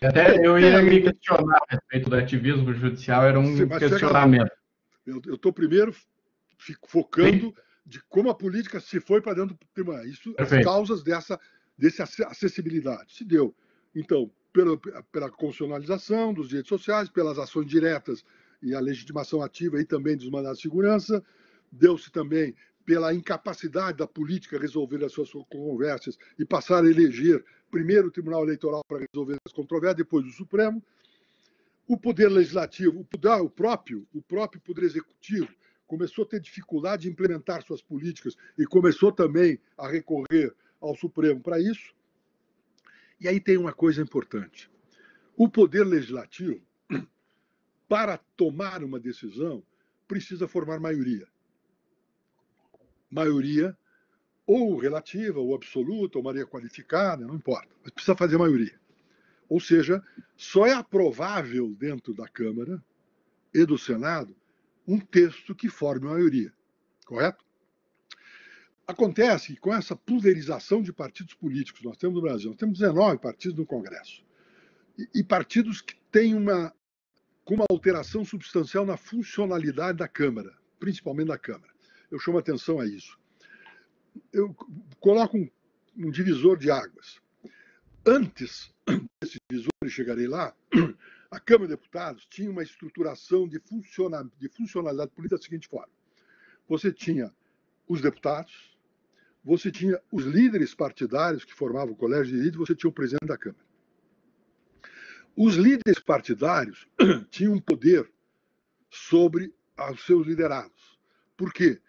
S1: Até eu ia me questionar a respeito do ativismo judicial, era um Sim, questionamento.
S2: Eu estou primeiro focando Sim. de como a política se foi para dentro do tribunal. Isso, Perfeito. as causas dessa, dessa acessibilidade. Se deu, então, pela, pela constitucionalização dos direitos sociais, pelas ações diretas e a legitimação ativa aí também dos mandados de segurança, deu-se também pela incapacidade da política resolver as suas conversas e passar a eleger primeiro o Tribunal Eleitoral para resolver as controvérsias, depois o Supremo. O Poder Legislativo, o próprio, o próprio Poder Executivo começou a ter dificuldade de implementar suas políticas e começou também a recorrer ao Supremo para isso. E aí tem uma coisa importante. O Poder Legislativo para tomar uma decisão, precisa formar maioria. Maioria ou relativa, ou absoluta, ou maioria qualificada, não importa, mas precisa fazer maioria. Ou seja, só é aprovável dentro da Câmara e do Senado um texto que forme maioria, correto? Acontece que com essa pulverização de partidos políticos nós temos no Brasil, nós temos 19 partidos no Congresso, e, e partidos que têm uma, com uma alteração substancial na funcionalidade da Câmara, principalmente da Câmara. Eu chamo atenção a isso. Eu coloco um, um divisor de águas. Antes desse divisor, e chegarei lá, a Câmara de Deputados tinha uma estruturação de, de funcionalidade política da seguinte forma: você tinha os deputados, você tinha os líderes partidários que formavam o colégio de líderes, você tinha o presidente da Câmara. Os líderes partidários tinham poder sobre os seus liderados. Por quê?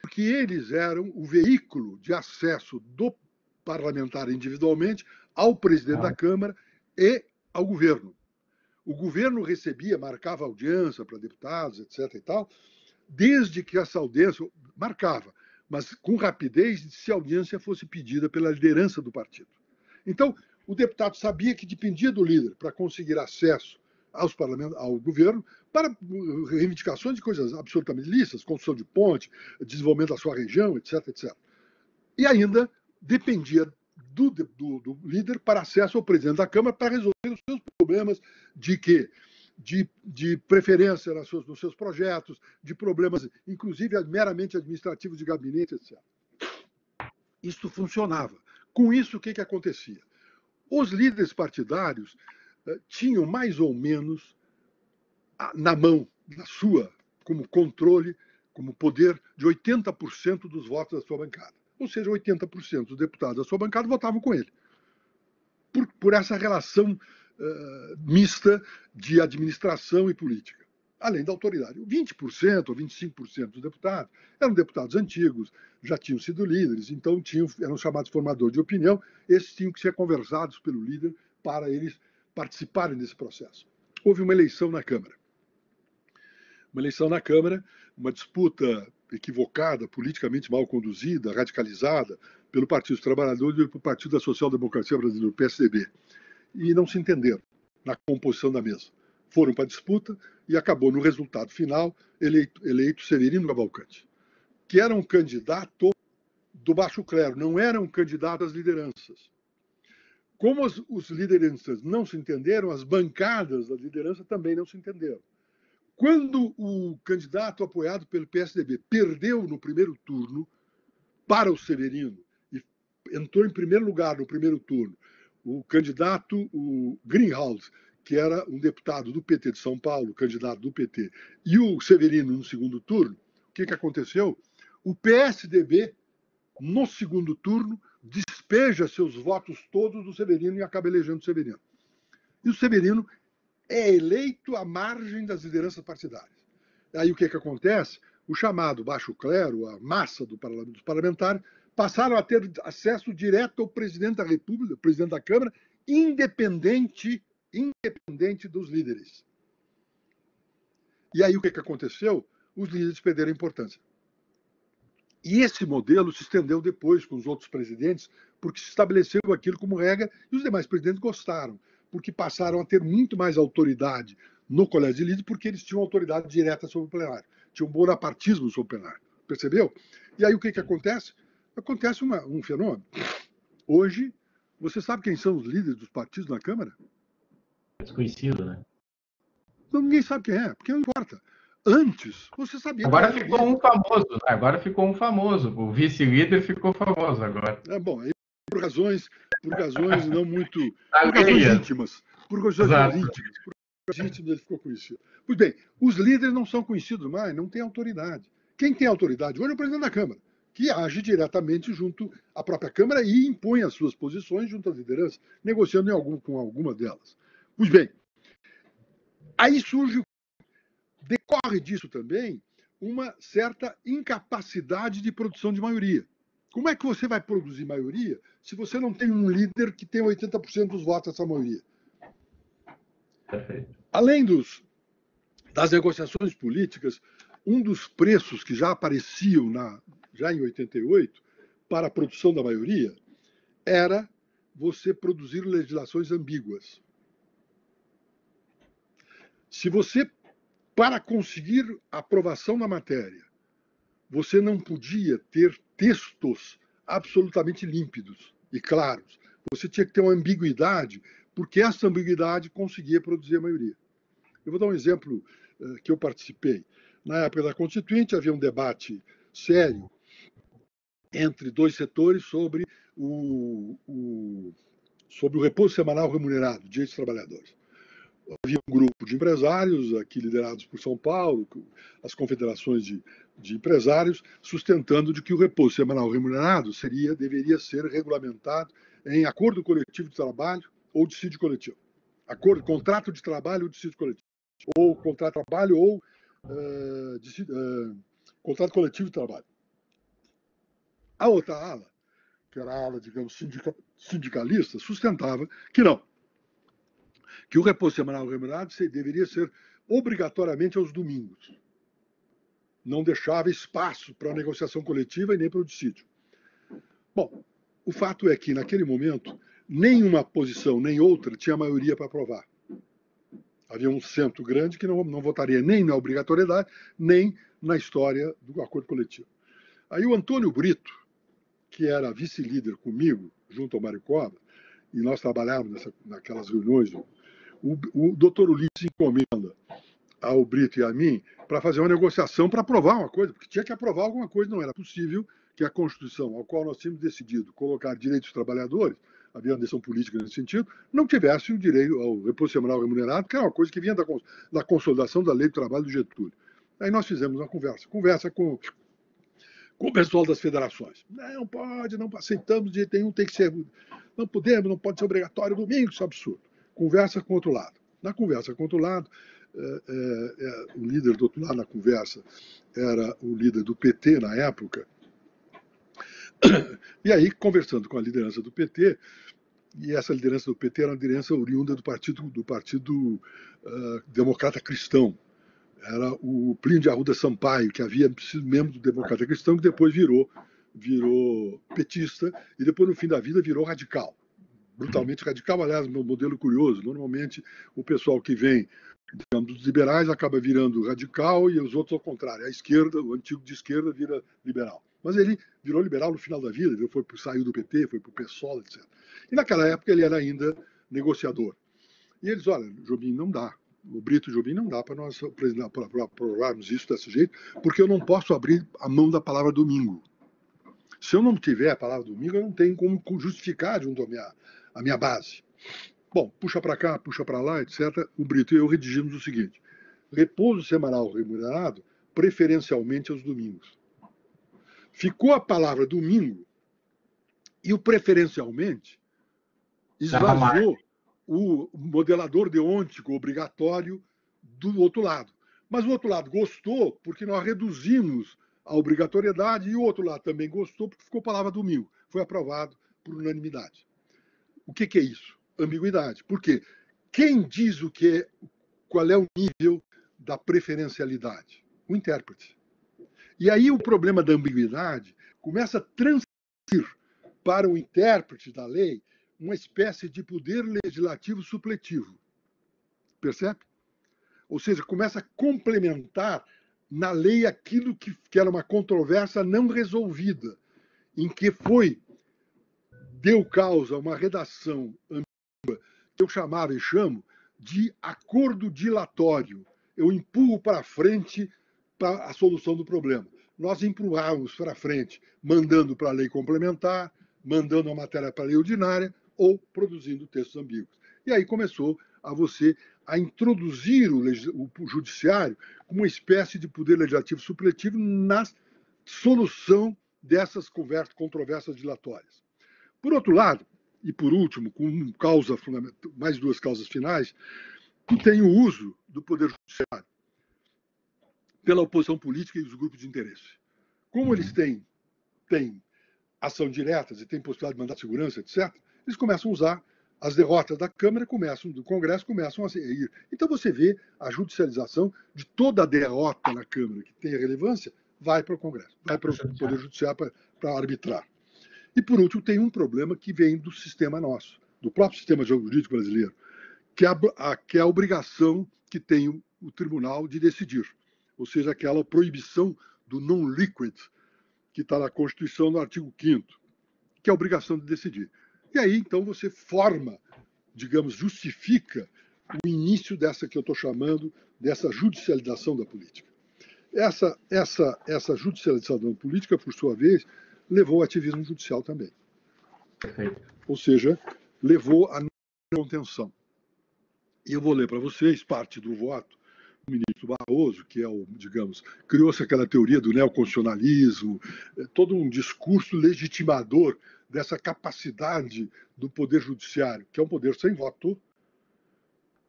S2: Porque eles eram o veículo de acesso do parlamentar individualmente ao presidente da Câmara e ao governo. O governo recebia, marcava audiência para deputados, etc. e tal, desde que essa audiência marcava mas com rapidez se a audiência fosse pedida pela liderança do partido. Então, o deputado sabia que dependia do líder para conseguir acesso aos parlamentos, ao governo para reivindicações de coisas absolutamente lícitas, construção de ponte, desenvolvimento da sua região, etc, etc. E ainda dependia do, do, do líder para acesso ao presidente da Câmara para resolver os seus problemas de que de, de preferência nos seus, nos seus projetos, de problemas, inclusive meramente administrativos de gabinete, etc. Isso funcionava. Com isso, o que, que acontecia? Os líderes partidários tinham mais ou menos na mão, na sua, como controle, como poder, de 80% dos votos da sua bancada. Ou seja, 80% dos deputados da sua bancada votavam com ele. Por, por essa relação uh, mista de administração e política, além da autoridade. 20% ou 25% dos deputados eram deputados antigos, já tinham sido líderes, então tinham, eram chamados formadores de opinião, esses tinham que ser conversados pelo líder para eles participarem desse processo. Houve uma eleição na Câmara. Uma eleição na Câmara, uma disputa equivocada, politicamente mal conduzida, radicalizada pelo Partido dos Trabalhadores e pelo Partido da Social Democracia Brasileira, o PSDB e não se entenderam na composição da mesa. Foram para a disputa e acabou no resultado final eleito, eleito Severino Cavalcante, que era um candidato do baixo clero, não era um candidato às lideranças. Como os, os lideranças não se entenderam, as bancadas da liderança também não se entenderam. Quando o candidato apoiado pelo PSDB perdeu no primeiro turno para o Severino e entrou em primeiro lugar no primeiro turno o candidato, o Greenhouse, que era um deputado do PT de São Paulo, candidato do PT, e o Severino no segundo turno, o que, que aconteceu? O PSDB, no segundo turno, despeja seus votos todos do Severino e acaba elegendo o Severino. E o Severino é eleito à margem das lideranças partidárias. Aí o que, que acontece? O chamado baixo clero, a massa do parlamento, dos parlamentares, passaram a ter acesso direto ao presidente da República, presidente da Câmara, independente, independente dos líderes. E aí o que, que aconteceu? Os líderes perderam importância. E esse modelo se estendeu depois com os outros presidentes, porque se estabeleceu aquilo como regra e os demais presidentes gostaram, porque passaram a ter muito mais autoridade no colégio de líderes, porque eles tinham autoridade direta sobre o plenário, tinham um bonapartismo sobre o plenário. Percebeu? E aí o que, que acontece? acontece uma, um fenômeno. Hoje, você sabe quem são os líderes dos partidos na Câmara?
S1: Desconhecido, né?
S2: Não, ninguém sabe quem é, porque não importa. Antes, você sabia.
S1: Agora ficou um famoso, né? agora ficou um famoso. O vice-líder ficou famoso agora.
S2: É bom, por razões, por razões não muito. por razões íntimas. Por razões Exato. íntimas. Por razões íntimas ele ficou conhecido. Pois bem, os líderes não são conhecidos mais, não têm autoridade. Quem tem autoridade hoje é o presidente da Câmara que age diretamente junto à própria Câmara e impõe as suas posições junto às lideranças, negociando algum, com alguma delas. Pois bem, aí surge, decorre disso também, uma certa incapacidade de produção de maioria. Como é que você vai produzir maioria se você não tem um líder que tem 80% dos votos dessa maioria? Perfeito. Além dos, das negociações políticas, um dos preços que já apareciam na, já em 88, para a produção da maioria, era você produzir legislações ambíguas. Se você, para conseguir aprovação da matéria, você não podia ter textos absolutamente límpidos e claros. Você tinha que ter uma ambiguidade, porque essa ambiguidade conseguia produzir a maioria. Eu vou dar um exemplo uh, que eu participei. Na época da Constituinte, havia um debate sério entre dois setores sobre o, o, sobre o repouso semanal remunerado, direitos dos trabalhadores. Havia um grupo de empresários, aqui liderados por São Paulo, as confederações de, de empresários, sustentando de que o repouso semanal remunerado seria, deveria ser regulamentado em acordo coletivo de trabalho ou dissídio coletivo. Acordo, contrato de trabalho ou dissídio coletivo. Ou contrato de trabalho ou uh, dissídio, uh, contrato coletivo de trabalho. A outra ala, que era a ala, digamos, sindicalista, sustentava que não. Que o repouso semanal remunerado deveria ser obrigatoriamente aos domingos. Não deixava espaço para a negociação coletiva e nem para o dissídio. Bom, o fato é que, naquele momento, nenhuma posição nem outra tinha maioria para aprovar. Havia um centro grande que não, não votaria nem na obrigatoriedade, nem na história do acordo coletivo. Aí o Antônio Brito, que era vice-líder comigo, junto ao Mário Cobra, e nós trabalhávamos nessa, naquelas reuniões, o, o doutor Ulisses encomenda ao Brito e a mim para fazer uma negociação para aprovar uma coisa, porque tinha que aprovar alguma coisa, não era possível que a Constituição, ao qual nós tínhamos decidido colocar direitos dos trabalhadores, havia uma decisão política nesse sentido, não tivesse o direito ao repouso semanal remunerado, que era uma coisa que vinha da, da consolidação da lei do trabalho do Getúlio. Aí nós fizemos uma conversa, conversa com com o pessoal das federações. Não pode, não aceitamos de jeito nenhum, tem que ser. Não podemos, não pode ser obrigatório domingo, isso é absurdo. Conversa com o outro lado. Na conversa com o outro lado, é, é, é, o líder do outro lado na conversa era o líder do PT na época. E aí, conversando com a liderança do PT, e essa liderança do PT era uma liderança oriunda do Partido, do partido uh, Democrata Cristão, era o Plínio de Arruda Sampaio, que havia sido membro do Democrata Cristão, que depois virou, virou petista e depois, no fim da vida, virou radical. Brutalmente radical, aliás, um modelo curioso. Normalmente, o pessoal que vem digamos, dos liberais acaba virando radical e os outros ao contrário. A esquerda, o antigo de esquerda, vira liberal. Mas ele virou liberal no final da vida, foi, saiu do PT, foi para o PSOL, etc. E naquela época ele era ainda negociador. E eles, olha, Jobim, não dá o Brito Jobim, não dá para nós aprovarmos isso desse jeito, porque eu não posso abrir a mão da palavra domingo. Se eu não tiver a palavra domingo, eu não tenho como justificar junto à minha, à minha base. Bom, puxa para cá, puxa para lá, etc. O Brito e eu redigimos o seguinte: repouso semanal remunerado, preferencialmente aos domingos. Ficou a palavra domingo e o preferencialmente esvaziou o modelador deôntico obrigatório do outro lado. Mas o outro lado gostou porque nós reduzimos a obrigatoriedade e o outro lado também gostou porque ficou palavra domingo. Foi aprovado por unanimidade. O que, que é isso? Ambiguidade. Por quê? Quem diz o que é, qual é o nível da preferencialidade? O intérprete. E aí o problema da ambiguidade começa a transferir para o intérprete da lei uma espécie de poder legislativo supletivo. Percebe? Ou seja, começa a complementar na lei aquilo que, que era uma controvérsia não resolvida, em que foi, deu causa a uma redação que eu chamava e chamo de acordo dilatório. Eu empurro para frente a solução do problema. Nós empurrávamos para frente, mandando para a lei complementar, mandando a matéria para a lei ordinária, ou produzindo textos ambíguos. E aí começou a você a introduzir o, o judiciário como uma espécie de poder legislativo supletivo na solução dessas conversas, controvérsias dilatórias. Por outro lado, e por último, com causa mais duas causas finais, tem o uso do poder judiciário pela oposição política e os grupos de interesse. Como eles têm, têm ação diretas e têm possibilidade de mandar segurança, etc., eles começam a usar as derrotas da Câmara começam, do Congresso começam a ir. Então você vê a judicialização de toda a derrota na Câmara que tem relevância, vai para o Congresso, vai para o Poder Judiciário para, para arbitrar. E por último, tem um problema que vem do sistema nosso, do próprio sistema jurídico brasileiro, que é a, que é a obrigação que tem o, o tribunal de decidir, ou seja, aquela proibição do non-liquid, que está na Constituição, no artigo 5 que é a obrigação de decidir. E aí, então, você forma, digamos, justifica o início dessa que eu estou chamando dessa judicialização da política. Essa, essa, essa judicialização da política, por sua vez, levou ao ativismo judicial também. Perfeito. Ou seja, levou à contenção. E eu vou ler para vocês parte do voto do ministro Barroso, que é o, digamos, criou-se aquela teoria do neoconstitucionalismo, é, todo um discurso legitimador dessa capacidade do poder judiciário, que é um poder sem voto,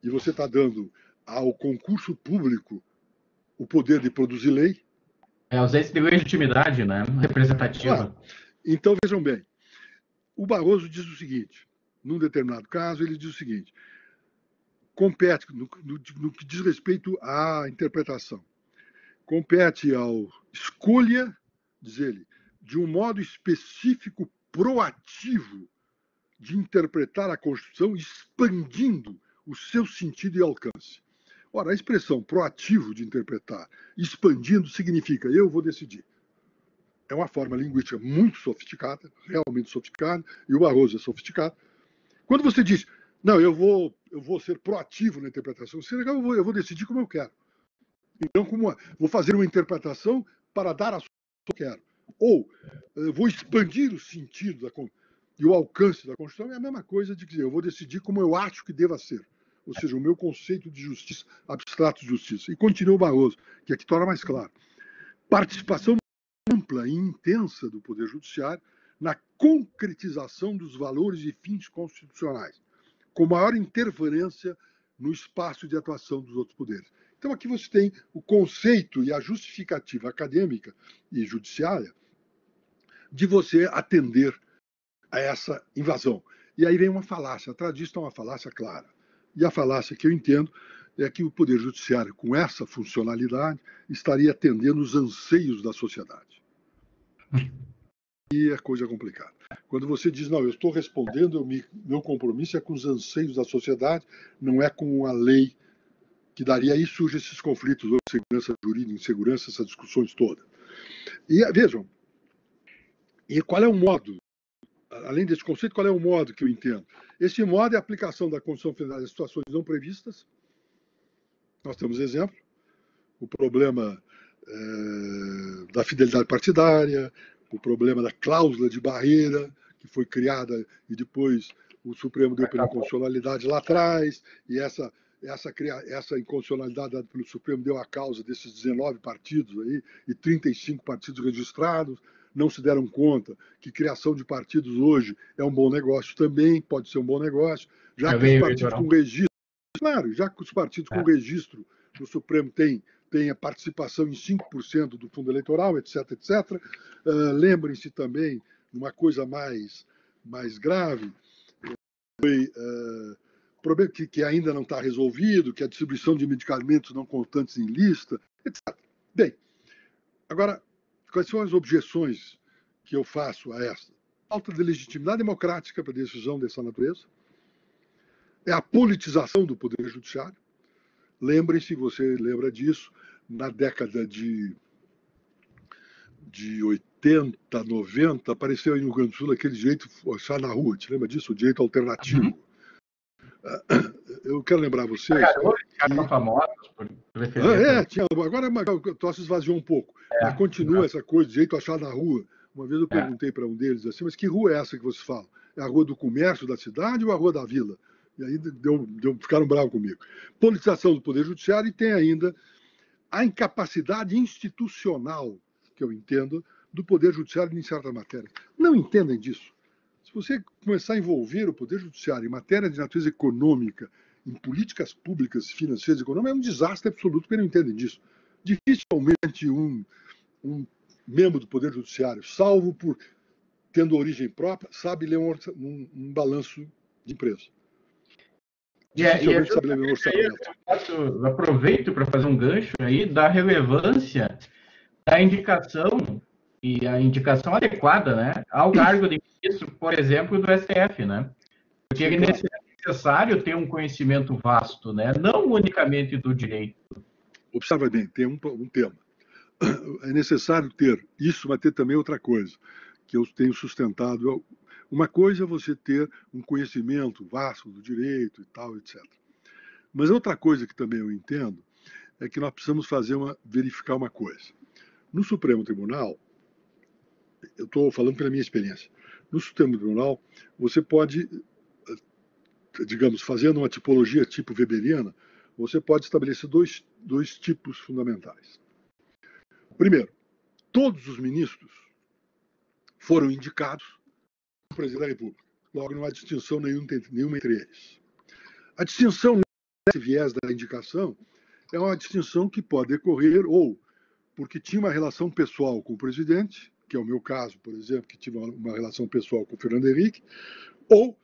S2: e você está dando ao concurso público o poder de produzir lei.
S1: É ausência de legitimidade, né? Representativa.
S2: Então, vejam bem. O Barroso diz o seguinte: num determinado caso, ele diz o seguinte: compete, no, no, no que diz respeito à interpretação, compete ao escolha, diz ele, de um modo específico, proativo, de interpretar a Constituição, expandindo o seu sentido e alcance. Ora, a expressão proativo de interpretar, expandindo, significa eu vou decidir. É uma forma linguística muito sofisticada, realmente sofisticada, e o Barroso é sofisticado. Quando você diz, não, eu vou, eu vou ser proativo na interpretação, legal, eu vou, eu vou decidir como eu quero. Então, como vou fazer uma interpretação para dar a solução que eu quero. Ou eu vou expandir o sentido da, e o alcance da Constituição, é a mesma coisa de dizer, eu vou decidir como eu acho que deva ser ou seja, o meu conceito de justiça, abstrato de justiça. E continua o Barroso, que aqui torna mais claro. Participação ampla e intensa do Poder Judiciário na concretização dos valores e fins constitucionais, com maior interferência no espaço de atuação dos outros poderes. Então, aqui você tem o conceito e a justificativa acadêmica e judiciária de você atender a essa invasão. E aí vem uma falácia, atrás disso está uma falácia clara. E a falácia que eu entendo é que o Poder Judiciário, com essa funcionalidade, estaria atendendo os anseios da sociedade. E é coisa complicada. Quando você diz, não, eu estou respondendo, me, meu compromisso é com os anseios da sociedade, não é com a lei que daria, aí surgem esses conflitos, segurança jurídica, insegurança, essas discussões todas. E vejam, e qual é o modo além desse conceito, qual é o modo que eu entendo? Esse modo é a aplicação da Constituição Federal em situações não previstas. Nós temos exemplo. O problema é, da fidelidade partidária, o problema da cláusula de barreira, que foi criada e depois o Supremo deu pela inconstitucionalidade lá atrás, e essa, essa, essa inconstitucionalidade dada pelo Supremo deu a causa desses 19 partidos aí, e 35 partidos registrados não se deram conta que criação de partidos hoje é um bom negócio também, pode ser um bom negócio, já que os partidos com registro, claro, já que os partidos é. com registro no Supremo têm, têm a participação em 5% do fundo eleitoral, etc, etc. Uh, Lembrem-se também, uma coisa mais, mais grave, foi uh, problema que, que ainda não está resolvido, que é a distribuição de medicamentos não constantes em lista, etc. Bem, agora, Quais são as objeções que eu faço a esta? Falta de legitimidade democrática para decisão dessa natureza. É a politização do Poder Judiciário. Lembrem-se, você lembra disso, na década de, de 80, 90, apareceu aí no Rio Grande do Sul aquele direito achar na rua. Te lembra disso? O direito alternativo. Uhum. Eu quero lembrar vocês.
S1: Cara, famosos por
S2: ah, é, tinha, agora o troço esvaziou um pouco. É, Mas continua é. essa coisa de jeito achar na rua. Uma vez eu é. perguntei é. para um deles assim, mas que rua é essa que você fala? É a rua do comércio da cidade ou a rua da vila? E aí deu, deu, ficaram bravos comigo. Politização do Poder Judiciário e tem ainda a incapacidade institucional, que eu entendo, do Poder Judiciário em certa matéria. Não entendem disso. Se você começar a envolver o Poder Judiciário em matéria de natureza econômica, em políticas públicas, financeiras e econômicas, é um desastre absoluto, porque não entendem disso. Dificilmente um, um membro do Poder Judiciário, salvo por tendo origem própria, sabe ler um, um, um balanço de empresa.
S1: E, é, e é. Eu aproveito para fazer um gancho aí da relevância da indicação e a indicação adequada, né, ao cargo de ministro, por exemplo, do STF, né? Porque ele é necessário ter um conhecimento vasto, né? Não unicamente do direito.
S2: Observa bem, tem um, um tema. é necessário ter isso, mas ter também outra coisa, que eu tenho sustentado. Uma coisa é você ter um conhecimento vasto do direito e tal, etc. Mas outra coisa que também eu entendo é que nós precisamos fazer uma, verificar uma coisa. No Supremo Tribunal, eu estou falando pela minha experiência, no Supremo Tribunal, você pode, digamos, fazendo uma tipologia tipo weberiana, você pode estabelecer dois, dois tipos fundamentais. Primeiro, todos os ministros foram indicados pelo presidente da República. Logo, não há distinção nenhuma, entre eles. A distinção nesse viés da indicação é uma distinção que pode decorrer ou porque tinha uma relação pessoal com o presidente, que é o meu caso, por exemplo, que tive uma relação pessoal com o Fernando Henrique, ou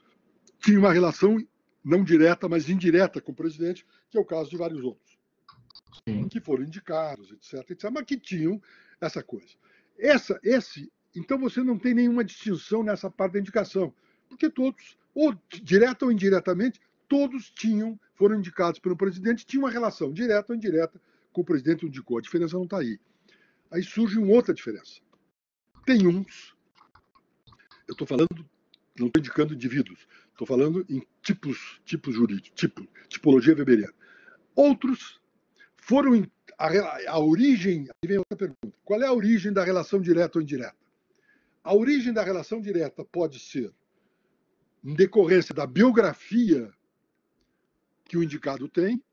S2: tinha uma relação não direta, mas indireta com o presidente, que é o caso de vários outros, Sim. que foram indicados, etc, etc, mas que tinham essa coisa. Essa, esse, então você não tem nenhuma distinção nessa parte da indicação, porque todos, ou direta ou indiretamente, todos tinham, foram indicados pelo presidente, tinham uma relação direta ou indireta com o presidente indicou. A diferença não está aí. Aí surge uma outra diferença. Tem uns, eu estou falando, não estou indicando indivíduos, estou falando em tipos, tipos jurídicos, tipo, tipologia weberiana. Outros foram a, a origem, aí vem outra pergunta. Qual é a origem da relação direta ou indireta? A origem da relação direta pode ser em decorrência da biografia que o indicado tem,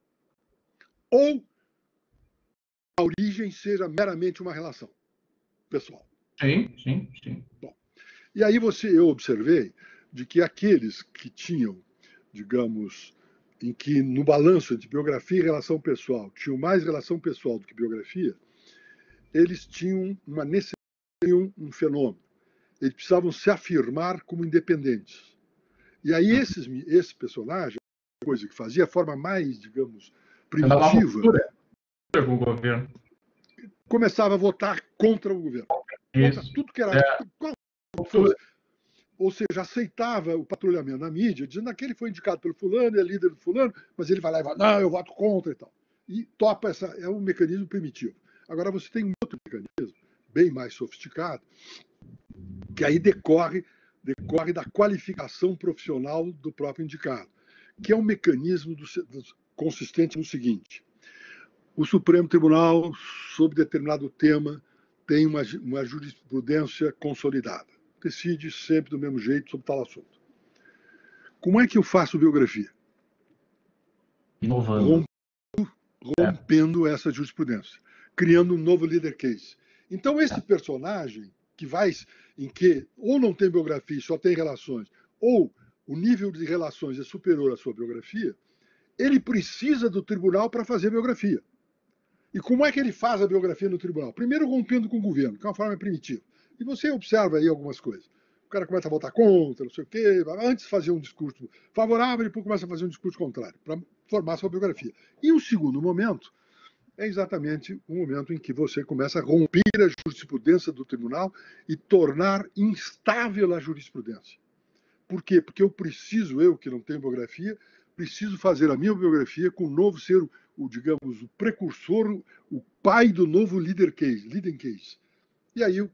S2: ou a origem seja meramente uma relação pessoal.
S1: Sim, sim, sim.
S2: Bom, e aí você, eu observei de que aqueles que tinham, digamos, em que no balanço de biografia e relação pessoal tinham mais relação pessoal do que biografia, eles tinham uma necessidade, um fenômeno. Eles precisavam se afirmar como independentes. E aí esses, esse personagem, coisa que fazia a forma mais, digamos, primitiva,
S1: com o governo.
S2: começava a votar contra o governo.
S1: Isso.
S2: Contra tudo que era. É. Ou seja, aceitava o patrulhamento na mídia, dizendo que aquele foi indicado pelo fulano, é líder do fulano, mas ele vai lá e vai, não, eu voto contra e tal. E topa essa. É um mecanismo primitivo. Agora você tem um outro mecanismo, bem mais sofisticado, que aí decorre, decorre da qualificação profissional do próprio indicado, que é um mecanismo do, do, consistente no seguinte: o Supremo Tribunal, sobre determinado tema, tem uma, uma jurisprudência consolidada. Decide sempre do mesmo jeito sobre tal assunto. Como é que eu faço biografia?
S1: Inovando.
S2: Rompendo, é. essa jurisprudência, criando um novo leader case. Então, esse personagem que vai em que ou não tem biografia e só tem relações, ou o nível de relações é superior à sua biografia, ele precisa do tribunal para fazer biografia. E como é que ele faz a biografia no tribunal? Primeiro rompendo com o governo, que é uma forma primitiva. E você observa aí algumas coisas. O cara começa a votar contra, não sei o quê, antes fazia um discurso favorável, depois começa a fazer um discurso contrário, para formar sua biografia. E o segundo momento é exatamente o momento em que você começa a romper a jurisprudência do tribunal e tornar instável a jurisprudência. Por quê? Porque eu preciso, eu que não tenho biografia, preciso fazer a minha biografia com o novo ser o, digamos, o precursor, o pai do novo leader case, leading case. E aí,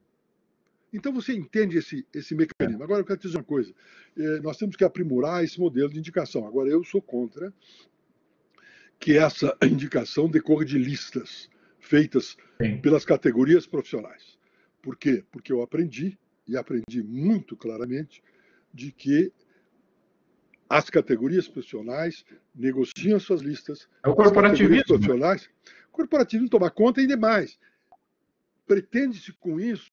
S2: então você entende esse, esse mecanismo. Agora eu quero te dizer uma coisa: é, nós temos que aprimorar esse modelo de indicação. Agora eu sou contra que essa indicação decorra de listas feitas Sim. pelas categorias profissionais. Por quê? Porque eu aprendi, e aprendi muito claramente, de que as categorias profissionais negociam suas listas.
S1: É o corporativismo.
S2: Profissionais, o corporativismo toma conta e demais. Pretende-se com isso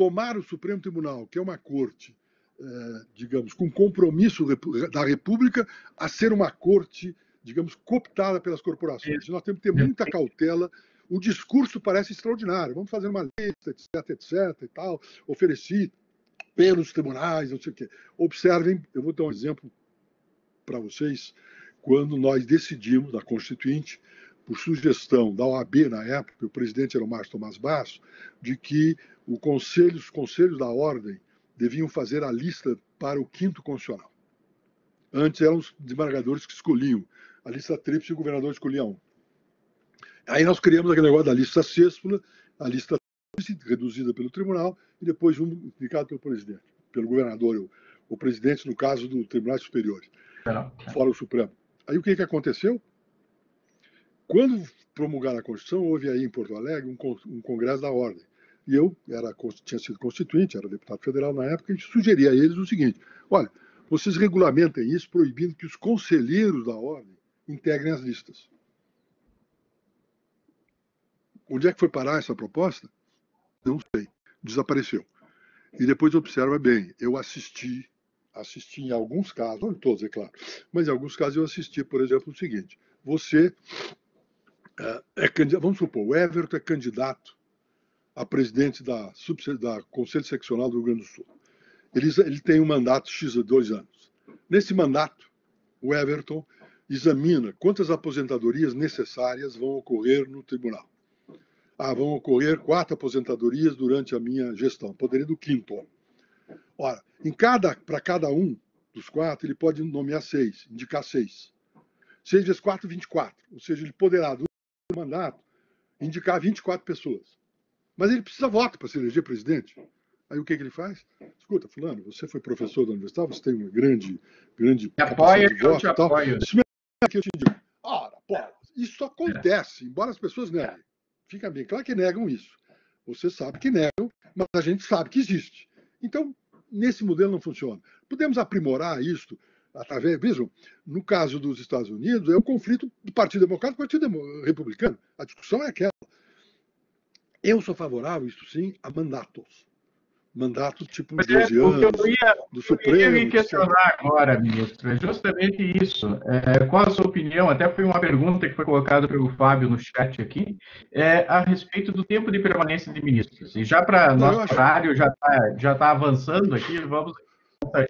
S2: tomar o Supremo Tribunal, que é uma corte, eh, digamos, com compromisso da República, a ser uma corte, digamos, cooptada pelas corporações. Nós temos que ter muita cautela. O discurso parece extraordinário. Vamos fazer uma lista, etc, etc, e tal, oferecido pelos tribunais, não sei o quê. Observem, eu vou dar um exemplo para vocês quando nós decidimos, da Constituinte, por sugestão da OAB na época, o presidente era o Márcio Tomás Basso, de que o conselho, os conselhos da ordem deviam fazer a lista para o quinto constitucional. Antes eram os desembargadores que escolhiam a lista tríplice e o governador escolhia um. Aí nós criamos aquele negócio da lista cêspula a lista reduzida pelo tribunal e depois um indicado pelo presidente, pelo governador, o, o presidente, no caso do Tribunal Superior, fora o Supremo. Aí o que, que aconteceu? Quando promulgaram a Constituição, houve aí em Porto Alegre um, congresso da ordem. E eu era, tinha sido constituinte, era deputado federal na época, e sugeria a eles o seguinte: olha, vocês regulamentem isso proibindo que os conselheiros da ordem integrem as listas. Onde é que foi parar essa proposta? Não sei. Desapareceu. E depois observa bem, eu assisti, assisti em alguns casos, não em todos, é claro, mas em alguns casos eu assisti, por exemplo, o seguinte: você é, é vamos supor, o Everton é candidato a presidente da, da Conselho Seccional do Rio Grande do Sul. Ele, ele tem um mandato X de dois anos. Nesse mandato, o Everton examina quantas aposentadorias necessárias vão ocorrer no tribunal. Ah, vão ocorrer quatro aposentadorias durante a minha gestão. Poderia do quinto. Ora, cada, para cada um dos quatro, ele pode nomear seis, indicar seis. Seis vezes quatro, 24. Ou seja, ele poderá, mandato, indicar 24 pessoas. Mas ele precisa voto para se eleger presidente. Aí o que, que ele faz? Escuta, fulano, você foi professor da universidade, você tem uma grande, grande
S1: me apoia de voto eu te apoio.
S2: Isso que eu te. Ora, isso acontece, embora as pessoas neguem. Fica bem claro que negam isso. Você sabe que negam, mas a gente sabe que existe. Então, nesse modelo não funciona. Podemos aprimorar isso através, vejam, no caso dos Estados Unidos, é o conflito do Partido Democrático e do Partido Republicano. A discussão é aquela. Eu sou favorável, isso sim, a mandatos. Mandato tipo Mas 12 é, anos eu ia, do Supremo. Eu
S1: ia me questionar agora, ministro, é justamente isso. É, qual a sua opinião? Até foi uma pergunta que foi colocada pelo Fábio no chat aqui, é, a respeito do tempo de permanência de ministros. E já para nosso acho... horário já está já tá avançando aqui, vamos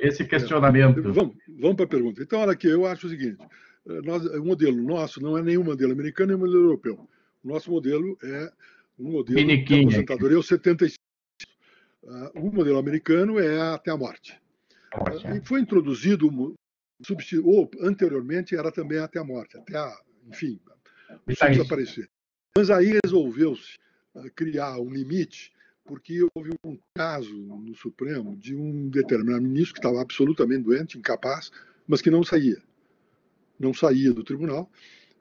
S1: esse questionamento. É,
S2: vamos vamos para a pergunta. Então, olha aqui, eu acho o seguinte: é, nós, o modelo nosso não é nenhum modelo americano nem um modelo europeu. O nosso modelo é um modelo
S1: Miniquinha.
S2: de aposentadoria aos 75. Uh, o modelo americano é até a morte. morte uh, é. E foi introduzido, ou anteriormente era também até a morte, até a, enfim, desaparecer. Mas aí resolveu-se uh, criar um limite, porque houve um caso no Supremo de um determinado ministro que estava absolutamente doente, incapaz, mas que não saía. Não saía do tribunal,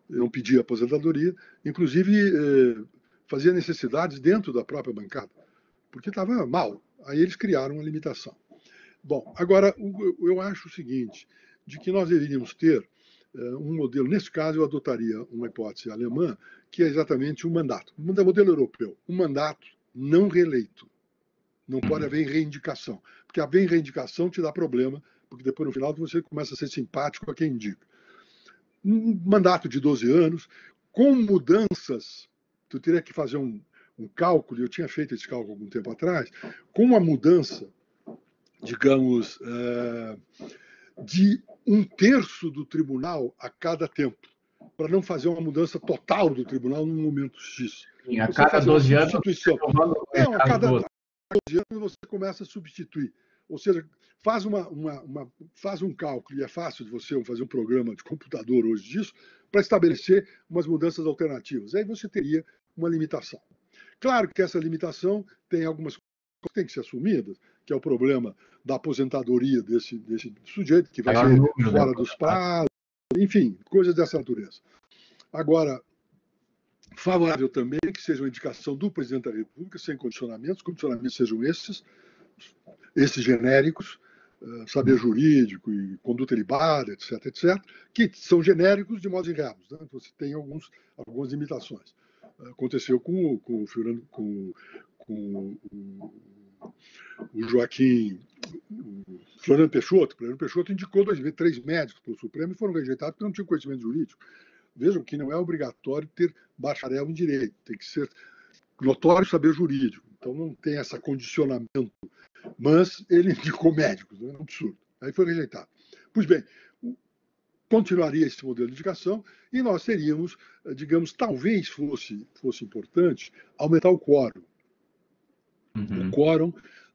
S2: não pedia aposentadoria, inclusive eh, fazia necessidades dentro da própria bancada, porque estava mal. Aí eles criaram uma limitação. Bom, agora eu acho o seguinte, de que nós deveríamos ter eh, um modelo, nesse caso eu adotaria uma hipótese alemã, que é exatamente um mandato, um modelo europeu, um mandato não reeleito. Não pode haver reindicação, porque haver reindicação te dá problema, porque depois no final você começa a ser simpático a quem indica. Um mandato de 12 anos, com mudanças tu teria que fazer um, um cálculo, eu tinha feito esse cálculo algum tempo atrás, com uma mudança, digamos, é, de um terço do tribunal a cada tempo, para não fazer uma mudança total do tribunal num momento X.
S1: Sim, a cada 12 anos.
S2: Não, a cada 12 anos você começa a substituir. Ou seja, faz, uma, uma, uma, faz um cálculo, e é fácil de você fazer um programa de computador hoje disso, para estabelecer umas mudanças alternativas. Aí você teria uma limitação. Claro que essa limitação tem algumas coisas que têm que ser assumidas, que é o problema da aposentadoria desse, desse sujeito, que vai ser né? fora dos prazos, enfim, coisas dessa natureza. Agora, favorável também que seja uma indicação do presidente da República, sem condicionamentos, condicionamentos sejam esses, esses genéricos, eh, saber jurídico e conduta ilibada, etc., etc., que são genéricos de modo errados. Né? Você tem alguns, algumas limitações aconteceu com, com, com, com o, o Joaquim o Floriano Peixoto. Peixoto indicou dois, três médicos para o Supremo e foram rejeitados porque não tinham conhecimento jurídico. Vejam que não é obrigatório ter bacharel em direito, tem que ser notório saber jurídico. Então não tem esse condicionamento. Mas ele indicou médicos, né? é um absurdo. Aí foi rejeitado. Pois bem, continuaria esse modelo de indicação e nós teríamos, eh, digamos, talvez fosse, fosse importante aumentar o quórum. Uhum. O quórum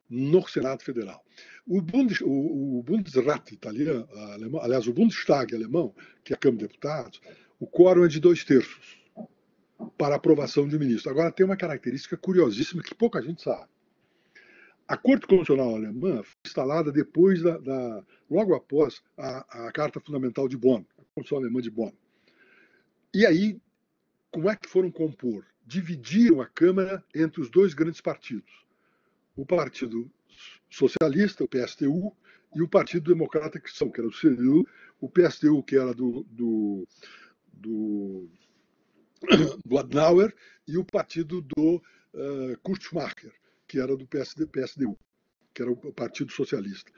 S2: no Senado Federal. O, Bundes, o, o Bundesrat italiano, alemão, aliás, o Bundestag alemão, que é a Câmara de Deputados, o quórum é de dois terços. para aprovação de ministro. Agora, tem uma característica curiosíssima que pouca gente sabe. A Corte Constitucional Alemã foi instalada depois da, da logo após a, a, Carta Fundamental de Bonn, a Constituição Alemã de Bonn. E aí, como é que foram compor? Dividiram a Câmara entre os dois grandes partidos. O Partido Socialista, o PSTU, e o Partido Democrata Cristão, que era o CDU, o PSTU, que era do, do, do, do Adenauer, e o partido do uh, Kurt Schumacher que era do PSD, PSDU, que era o Partido Socialista.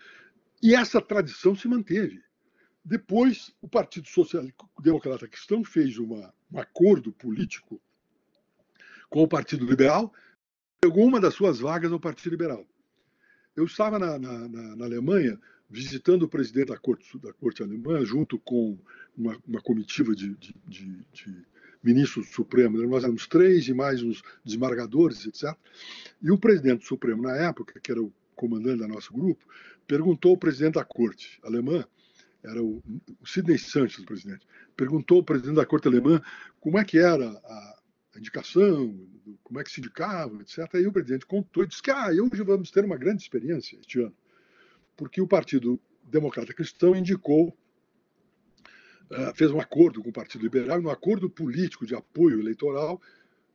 S2: E essa tradição se manteve. Depois, o Partido Social Democrata Cristão fez uma, um acordo político com o Partido Liberal, pegou uma das suas vagas ao Partido Liberal. Eu estava na, na, na, na Alemanha visitando o presidente da Corte, da Corte Alemã, junto com uma, uma comitiva de, de, de, de ministro Supremo, nós éramos três e mais uns desembargadores, etc. E o presidente Supremo, na época, que era o comandante do nosso grupo, perguntou ao presidente da corte alemã, era o, o Sidney Sanches, o presidente, perguntou ao presidente da corte alemã como é que era a, a indicação, como é que se indicava, etc. Aí o presidente contou e disse que ah, hoje vamos ter uma grande experiência este ano, porque o Partido Democrata Cristão indicou eh, fez um acordo com o Partido Liberal, um acordo político de apoio eleitoral.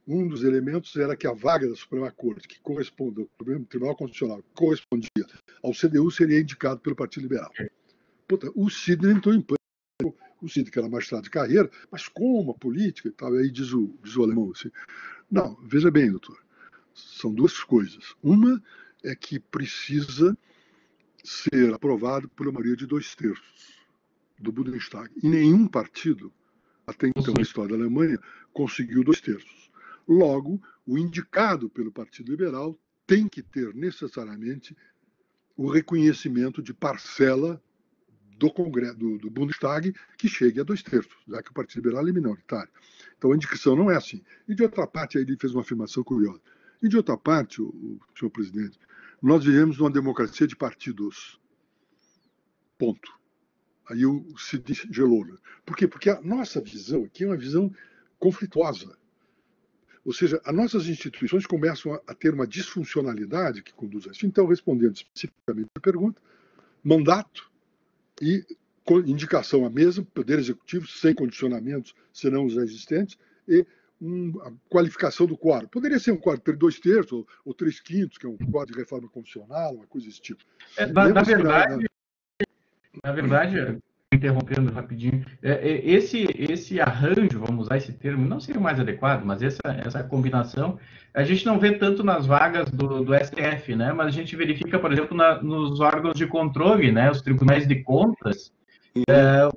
S2: Um dos elementos era que a vaga da Suprema Corte, que corresponde ao Tribunal Constitucional, correspondia ao CDU, seria indicado pelo Partido Liberal. Puta, o Sidney entrou em pânico. O Sidney, que era magistrado de carreira, mas como a política e tal? Aí diz o, diz o alemão assim: não, veja bem, doutor, são duas coisas. Uma é que precisa ser aprovado uma maioria de dois terços do Bundestag. E nenhum partido, até então na história da Alemanha, conseguiu dois terços. Logo, o indicado pelo Partido Liberal tem que ter necessariamente o reconhecimento de parcela do Congresso, do, do, Bundestag, que chegue a dois terços, já que o Partido Liberal é minoritário. Então a indicação não é assim. E de outra parte, ele fez uma afirmação curiosa. E de outra parte, o, o senhor presidente, nós vivemos numa democracia de partidos. Ponto. Aí o Cid gelou. Né? Por quê? Porque a nossa visão aqui é uma visão conflituosa. Ou seja, as nossas instituições começam a, ter uma disfuncionalidade que conduz a isso. Então, respondendo especificamente a pergunta, mandato e indicação à mesa, poder executivo, sem condicionamentos, senão os existentes, e um, a qualificação do quadro. Poderia ser um quadro de dois terços ou, ou, três quintos, que é um quadro de reforma constitucional, uma coisa desse tipo.
S1: É, na, na verdade, na verdade, interrompendo rapidinho, é, é, esse, esse arranjo, vamos usar esse termo, não seria o mais adequado, mas essa, essa combinação, a gente não vê tanto nas vagas do, do STF, né? Mas a gente verifica, por exemplo, na, nos órgãos de controle, né? Os tribunais de contas, é,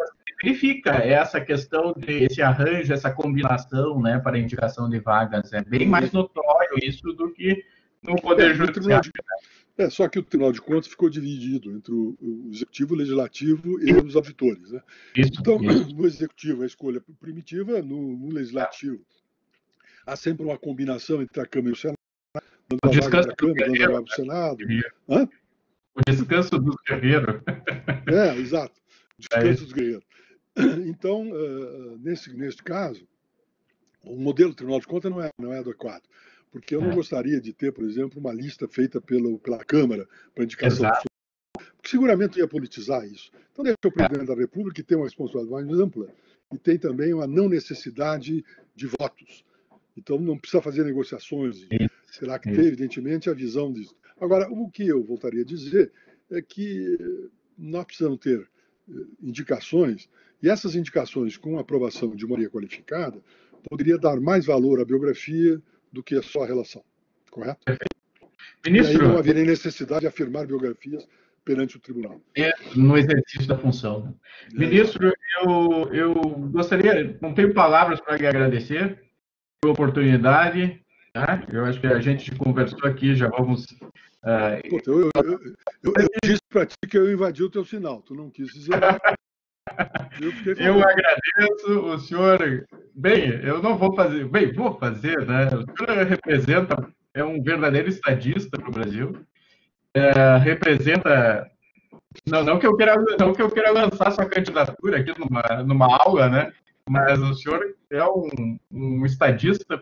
S1: verifica essa questão desse arranjo, essa combinação, né, para indicação de vagas. É bem mais notório isso do que no Poder é, Judiciário.
S2: É, só que o Tribunal de Contas ficou dividido entre o, Executivo, o Legislativo e os auditores. Né? Isso, então, isso. no Executivo, a escolha primitiva, no, no Legislativo, há sempre uma combinação entre a Câmara e o Senado, dando a vaga para a Câmara, dando a vaga para o Senado.
S1: Hã? O descanso dos guerreiros.
S2: É, exato. Descanso é dos guerreiros. Então, uh, nesse, nesse caso, o modelo do Tribunal de Contas não é, não é adequado porque eu não é. gostaria de ter, por exemplo, uma lista feita pelo, pela Câmara para indicação Exato. do porque seguramente ia politizar isso. Então, deixa o presidente é. da República que tem uma responsabilidade mais ampla e tem também uma não necessidade de votos. Então, não precisa fazer negociações. Isso. Será que tem, evidentemente, a visão disso. Agora, o que eu voltaria a dizer é que nós precisamos ter eh, indicações, e essas indicações, com aprovação de maioria qualificada, poderia dar mais valor à biografia, do que a sua relação. Correto? Ministro, e aí não haveria necessidade de afirmar biografias perante o tribunal.
S1: É, no exercício da função. É. Ministro, eu, eu gostaria, não tenho palavras para lhe agradecer pela oportunidade. Tá? Eu acho que a gente conversou aqui, já vamos.
S2: Uh, eu, eu, eu, eu, disse para ti que eu invadi o teu sinal, tu não quis dizer.
S1: Eu, agradeço o senhor. Bem, eu não vou fazer. Bem, vou fazer, né? O senhor representa, é um verdadeiro estadista para o Brasil. É, representa. Não, não que eu queira, não que eu queira lançar sua candidatura aqui numa, numa aula, né? mas o senhor é um, um estadista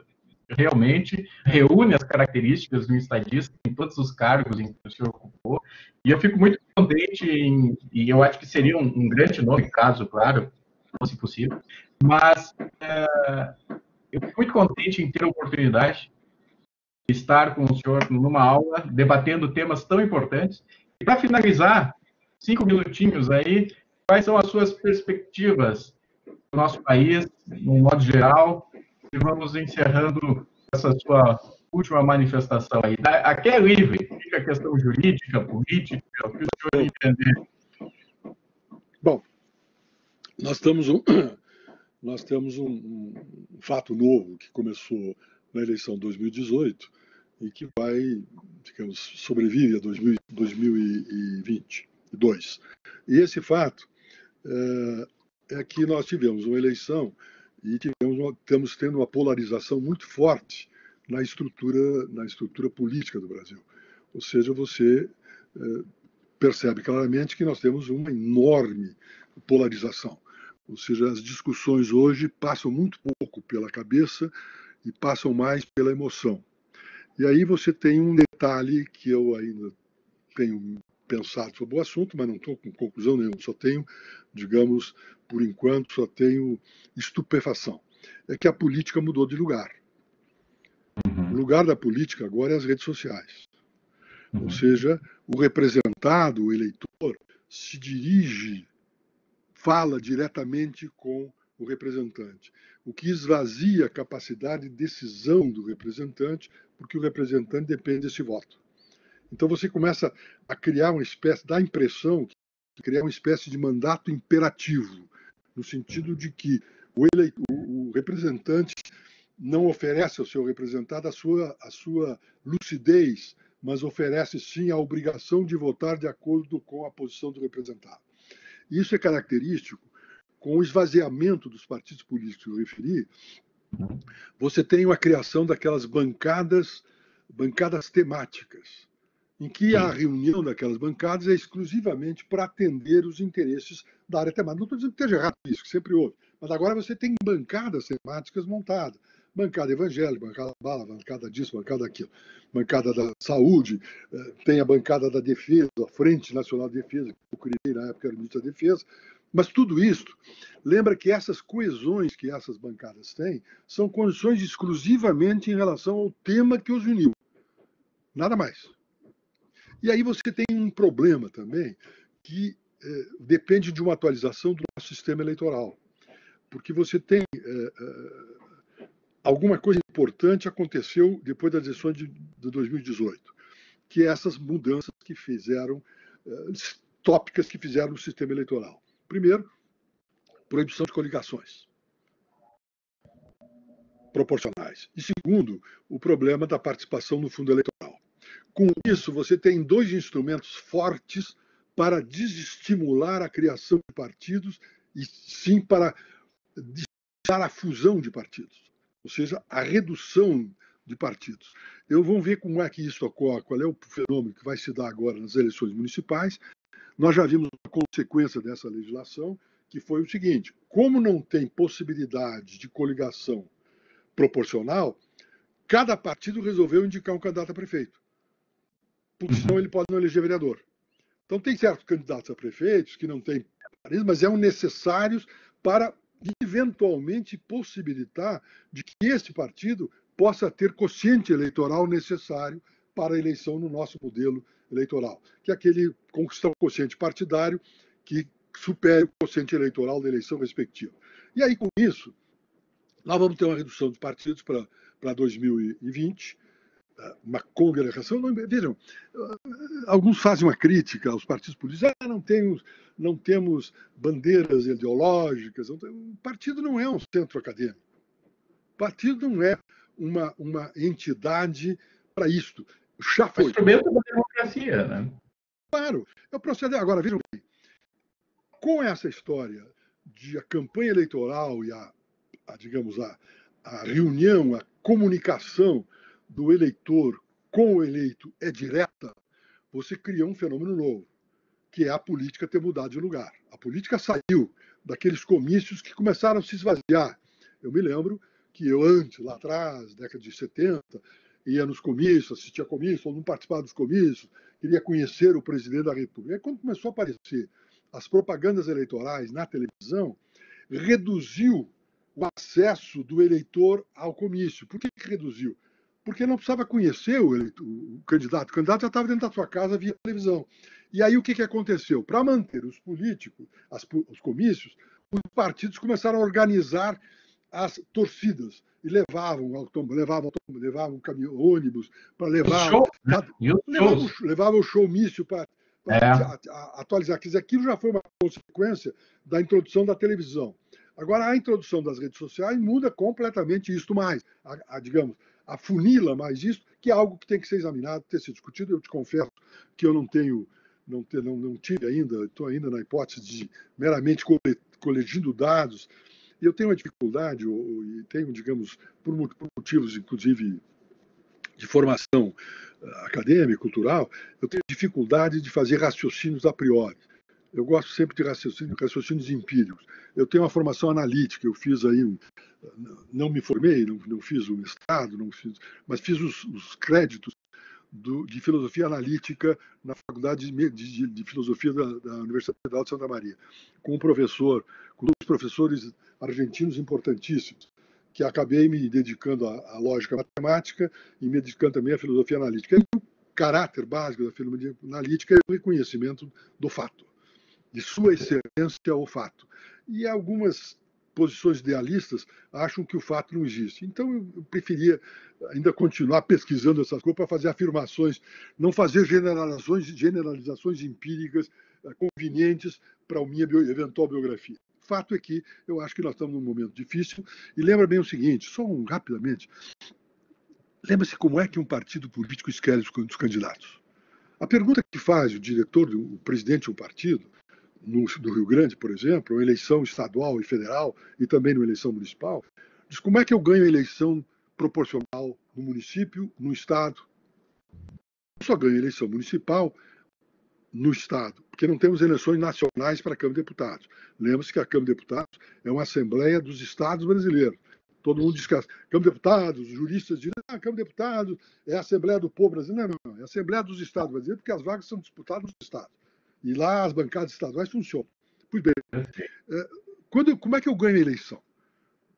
S1: realmente reúne as características um estadista em todos os cargos em que o senhor ocupou. E eu fico muito contente, em, e eu acho que seria um, um grande nome, caso, claro, fosse possível, mas é, eu fico muito contente em ter a oportunidade de estar com o senhor numa aula, debatendo temas tão importantes. E para finalizar, cinco minutinhos aí, quais são as suas perspectivas do nosso país, no modo geral, e vamos encerrando essa sua última manifestação aí. Aqui é livre, fica a questão jurídica, política, o que o senhor entender.
S2: Bom, nós temos um, nós temos um, um, fato novo que começou na eleição de 2018 e que vai, digamos, sobrevive a 2000, 2022. E esse fato é, é que nós tivemos uma eleição e tivemos uma, estamos tendo uma polarização muito forte na estrutura, na estrutura política do Brasil. Ou seja, você é, percebe claramente que nós temos uma enorme polarização. Ou seja, as discussões hoje passam muito pouco pela cabeça e passam mais pela emoção. E aí você tem um detalhe que eu ainda tenho pensado sobre o assunto, mas não estou com conclusão nenhuma, só tenho, digamos, por enquanto, só tenho estupefação. É que a política mudou de lugar. Uhum. O lugar da política agora é as redes sociais. Uhum. Ou seja, o representado, o eleitor, se dirige, fala diretamente com o representante, o que esvazia a capacidade de decisão do representante, porque o representante depende desse voto. Então você começa a criar uma espécie, dá a impressão de criar uma espécie de mandato imperativo, no sentido de que o, eleitor, o representante não oferece ao seu representado a sua, a sua lucidez, mas oferece sim a obrigação de votar de acordo com a posição do representado. Isso é característico com o esvaziamento dos partidos políticos que eu referi, você tem a criação daquelas bancadas, bancadas temáticas em que a reunião daquelas bancadas é exclusivamente para atender os interesses da área temática. Não estou dizendo que esteja errado isso, que sempre houve, mas agora você tem bancadas temáticas montadas. Bancada evangélica, bancada bala, bancada disso, bancada daquilo, bancada da saúde, eh, tem a bancada da defesa, a Frente Nacional de Defesa, que eu criei na época, era ministro da Defesa, mas tudo isso lembra que essas coesões que essas bancadas têm são condições exclusivamente em relação ao tema que os uniu. Nada mais. E aí você tem um problema também que é, depende de uma atualização do nosso sistema eleitoral. Porque você tem. É, é, alguma coisa importante aconteceu depois das eleições de, de 2018, que é essas mudanças que fizeram, tópicas que fizeram no sistema eleitoral. Primeiro, proibição de coligações proporcionais. E segundo, o problema da participação no fundo eleitoral. Com isso, você tem dois instrumentos fortes para desestimular a criação de partidos e sim para deixar a fusão de partidos, ou seja, a redução de partidos. Eu vou ver como é que isso ocorre, qual é o fenômeno que vai se dar agora nas eleições municipais. Nós já vimos a consequência dessa legislação, que foi o seguinte: como não tem possibilidade de coligação proporcional, cada partido resolveu indicar um candidato a prefeito porque senão ele pode não eleger vereador. Então, tem certos candidatos a prefeitos que não têm, mas são necessários para eventualmente possibilitar de que esse partido possa ter quociente eleitoral necessário para a eleição no nosso modelo eleitoral, que é aquele conquistar o quociente partidário que supere o quociente eleitoral da eleição respectiva. E aí, com isso, nós vamos ter uma redução de partidos para 2020, uma congregação. Não, vejam, alguns fazem uma crítica aos partidos políticos. Ah, não temos, não temos bandeiras ideológicas. O partido não é um centro acadêmico. O partido não é uma, uma entidade para isto. Já foi.
S1: É instrumento da democracia, né?
S2: Claro. É o processo. Agora, vejam bem. Com essa história de a campanha eleitoral e a, a digamos, a, a reunião, a comunicação do eleitor com o eleito é direta, você cria um fenômeno novo, que é a política ter mudado de lugar. A política saiu daqueles comícios que começaram a se esvaziar. Eu me lembro que eu antes, lá atrás, década de 70, ia nos comícios, assistia comícios, ou não participava dos comícios, queria conhecer o presidente da República. E quando começou a aparecer as propagandas eleitorais na televisão, reduziu o acesso do eleitor ao comício. Por que, que reduziu? Porque não precisava conhecer o, o candidato. O candidato já estava dentro da sua casa via televisão. E aí o que, que aconteceu? Para manter os políticos, as, os comícios, os partidos começaram a organizar as torcidas e levavam levavam levavam caminhão, ônibus para levar
S1: show, né?
S2: levavam, levavam o showmício para é. atualizar. Quer dizer, aquilo já foi uma consequência da introdução da televisão. Agora, a introdução das redes sociais muda completamente isto mais, a, a, digamos, afunila mais isso, que é algo que tem que ser examinado, ter sido discutido. Eu te confesso que eu não tenho, não, não, não tive ainda, estou ainda na hipótese de meramente colegindo dados, e eu tenho uma dificuldade, e tenho, digamos, por motivos, inclusive, de formação eh, acadêmica, cultural, eu tenho dificuldade de fazer raciocínios a priori. Eu gosto sempre de raciocínios, raciocínios empíricos. Eu tenho uma formação analítica, eu fiz aí, um, não me formei, não, não fiz o mestrado, não fiz, mas fiz os, os créditos do, de filosofia analítica na Faculdade de, de, de Filosofia da, da, Universidade Federal de Santa Maria, com um professor, com dois professores argentinos importantíssimos, que acabei me dedicando à, à lógica matemática e me dedicando também à filosofia analítica. E o caráter básico da filosofia analítica é o reconhecimento do fato, de sua excelência ao fato. E algumas posições idealistas acham que o fato não existe. Então, eu preferia ainda continuar pesquisando essas coisas para fazer afirmações, não fazer generalizações, generalizações empíricas eh, convenientes para a minha eventual biografia. Fato é que eu acho que nós estamos num momento difícil. E lembra bem o seguinte, só um, rapidamente, lembra-se como é que um partido político escolhe os candidatos. A pergunta que faz o diretor, o presidente do partido, no, do Rio Grande, por exemplo, eleição estadual e federal, e também na eleição municipal, diz como é que eu ganho a eleição proporcional no município, no estado. Eu só ganho a eleição municipal no estado, porque não temos eleições nacionais para a Câmara de Deputados. Lembre-se que a Câmara de Deputados é uma assembleia dos estados brasileiros. Todo mundo diz que a Câmara de Deputados, os juristas dizem ah, a Câmara de Deputados é a Assembleia do Povo brasileiro. Não, não, é a Assembleia dos Estados brasileiros, porque as vagas são disputadas nos estados. E lá as bancadas estaduais funcionam. Pois bem, é, quando, como é que eu ganho a eleição?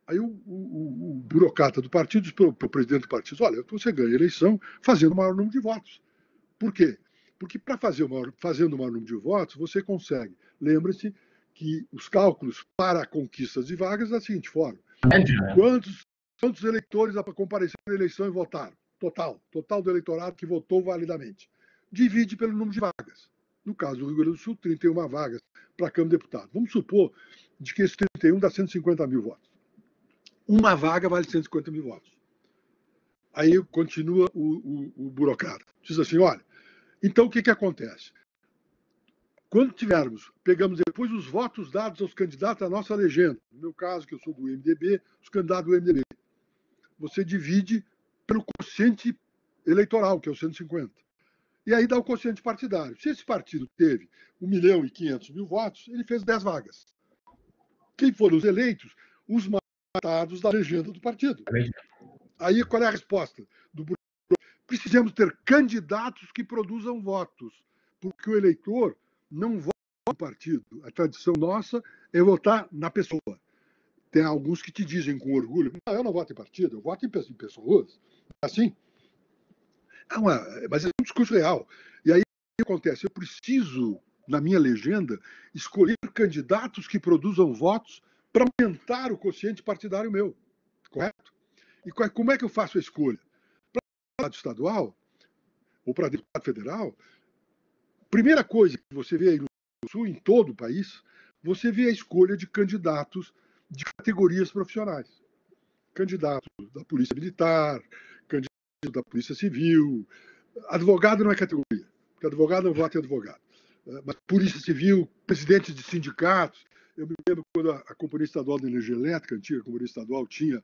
S2: Aí o, o, o burocrata do partido diz para o presidente do partido: olha, você ganha a eleição fazendo o maior número de votos. Por quê? Porque para fazer o maior, fazendo o maior número de votos, você consegue. Lembre-se que os cálculos para a conquista de vagas é da seguinte forma: né? quantos, quantos eleitores compareceram na eleição e votaram? Total. Total do eleitorado que votou validamente. Divide pelo número de vagas. No caso do Rio Grande do Sul, 31 vagas para a Câmara de Deputados. Vamos supor de que esse 31 dá 150 mil votos. Uma vaga vale 150 mil votos. Aí continua o, o, o burocrata. Diz assim: olha, então o que, que acontece? Quando tivermos, pegamos depois os votos dados aos candidatos à nossa legenda, no meu caso, que eu sou do MDB, os candidatos do MDB, você divide pelo quociente eleitoral, que é o 150 e aí dá o quociente partidário. Se esse partido teve 1 milhão e 500 mil votos, ele fez 10 vagas. Quem foram os eleitos? Os matados da legenda do partido. Aí qual é a resposta? Do... Precisamos ter candidatos que produzam votos, porque o eleitor não vota no partido. A tradição nossa é votar na pessoa. Tem alguns que te dizem com orgulho: não, eu não voto em partido, eu voto em pessoas. Assim, é uma, mas é um discurso real. E aí o que acontece? Eu preciso, na minha legenda, escolher candidatos que produzam votos para aumentar o quociente partidário meu. Correto? E como é que eu faço a escolha? Para deputado estadual ou para deputado federal, primeira coisa que você vê aí no Sul, em todo o país, você vê a escolha de candidatos de categorias profissionais. Candidatos da Polícia Militar, da Polícia Civil. Advogado não é categoria, porque advogado não vota em advogado. É, mas Polícia Civil, presidentes de sindicatos. Eu me lembro quando a, Companhia Estadual de Energia Elétrica, a antiga Companhia Estadual, tinha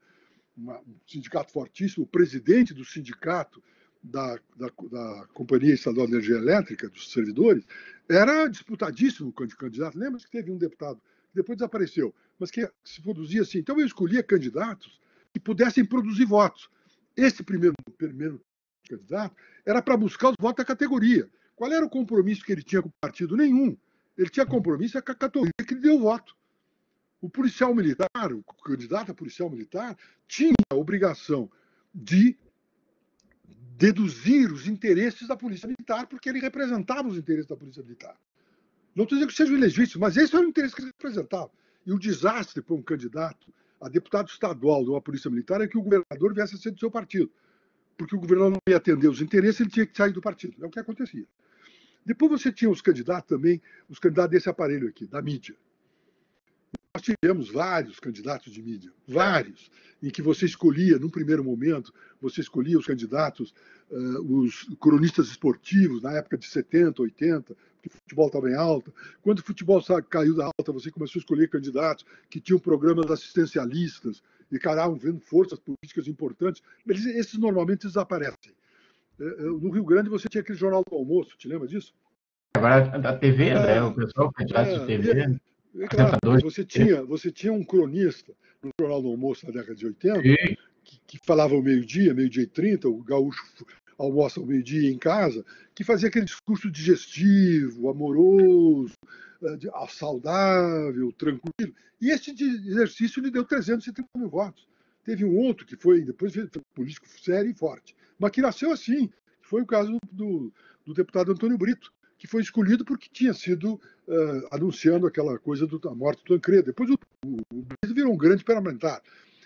S2: uma, um sindicato fortíssimo. O presidente do sindicato da, da, da Companhia Estadual de Energia Elétrica, dos servidores, era disputadíssimo candidato. Lembra que teve um deputado que depois desapareceu, mas que se produzia assim. Então eu escolhia candidatos que pudessem produzir votos. Esse primeiro, primeiro candidato era para buscar os votos da categoria. Qual era o compromisso que ele tinha com o partido? Nenhum. Ele tinha compromisso com a categoria que lhe deu voto. O policial militar, o candidato a policial militar, tinha a obrigação de deduzir os interesses da Polícia Militar, porque ele representava os interesses da Polícia Militar. Não estou dizendo que seja ilegítimo, mas esse era o interesse que ele representava. E o desastre para um candidato a deputado estadual de uma Polícia Militar é que o governador viesse a ser do seu partido. Porque o governador não ia atender os interesses, ele tinha que sair do partido. É o que acontecia. Depois você tinha os candidatos também, os candidatos desse aparelho aqui, da mídia. Nós tivemos vários candidatos de mídia, vários, em que você escolhia, num primeiro momento, você escolhia os candidatos, uh, os cronistas esportivos, na época de 70, 80, que o futebol estava em alta. Quando o futebol caiu da alta, você começou a escolher candidatos que tinham programas assistencialistas e caravam vendo forças políticas importantes. Esses normalmente desaparecem. Eh, eh, no Rio Grande você tinha aquele jornal do almoço, te lembra disso?
S1: Agora a TV, é, né? O pessoal candidato é, de TV.
S2: É claro, você tinha, você tinha um cronista no Jornal do Almoço na década de 80, que, que, falava ao meio-dia, meio-dia e 30, o gaúcho almoça ao meio-dia em casa, que fazia aquele discurso digestivo, amoroso, eh, ah, saudável, tranquilo. E esse exercício lhe deu 330 mil votos. Teve um outro que foi, depois foi político sério e forte, mas que nasceu assim, foi o caso do, do deputado Antônio Brito, que foi escolhido porque tinha sido uh, anunciando aquela coisa da morte do Tancredo. Depois o, o, o Brito virou um grande parlamentar.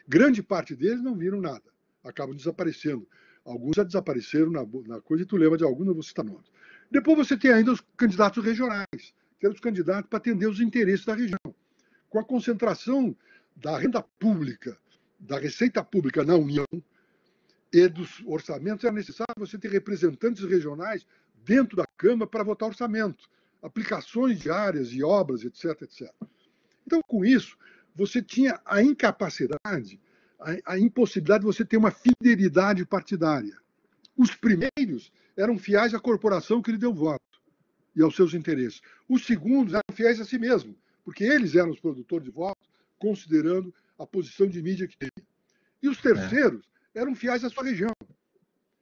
S2: Grande parte deles não viram nada, acabam desaparecendo. Alguns já desapareceram na, na coisa e tu lembra de alguns, não vou citar nomes. Depois você tem ainda os candidatos regionais, que eram os candidatos para atender os interesses da região. Com a concentração da renda pública, da receita pública na União e dos orçamentos, é necessário você ter representantes regionais dentro da Câmara para votar orçamento, aplicações de áreas e obras, etc, etc. Então, com isso, você tinha a incapacidade, a, a impossibilidade de você ter uma fidelidade partidária. Os primeiros eram fiéis à corporação que lhe deu voto e aos seus interesses. Os segundos eram fiéis a si mesmo, porque eles eram os produtores de voto, considerando a posição de mídia que tinha. E os terceiros é. eram fiéis à sua região.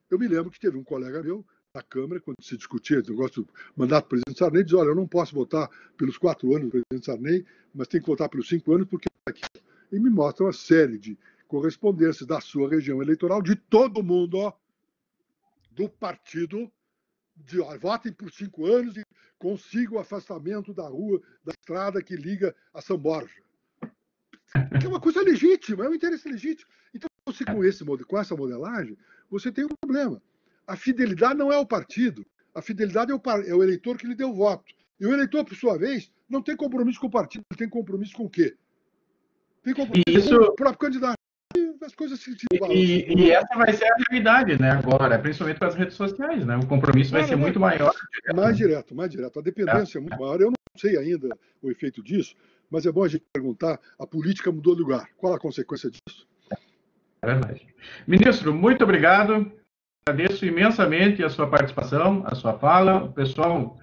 S2: Eu me lembro que teve um colega meu na Câmara, quando se discutia o negócio do mandato do presidente Sarney, diz: olha, eu não posso votar pelos quatro anos do presidente Sarney, mas tem que votar pelos cinco anos, porque aqui. E me mostra uma série de correspondências da sua região eleitoral, de todo mundo, ó, do partido, de ó, votem por cinco anos e consiga o afastamento da rua, da estrada que liga a São Borja. Que é uma coisa legítima, é um interesse legítimo. Então, você com, esse, com essa modelagem, você tem um problema a fidelidade não é o partido, a fidelidade é o, é o eleitor que lhe deu o voto. E o eleitor, por sua vez, não tem compromisso com o partido, tem compromisso com o quê? Tem compromisso Isso... com o próprio candidato. As coisas se
S1: e, e, essa vai ser a realidade, né, agora, principalmente com as redes sociais, né? O compromisso vai ser muito maior.
S2: Mais direto, mais direto. A dependência é, é muito maior. Eu não sei ainda o efeito disso, mas é bom a gente perguntar: a política mudou de lugar. Qual a consequência disso?
S1: É verdade. Ministro, muito obrigado. Agradeço imensamente a sua participação, a sua fala. O pessoal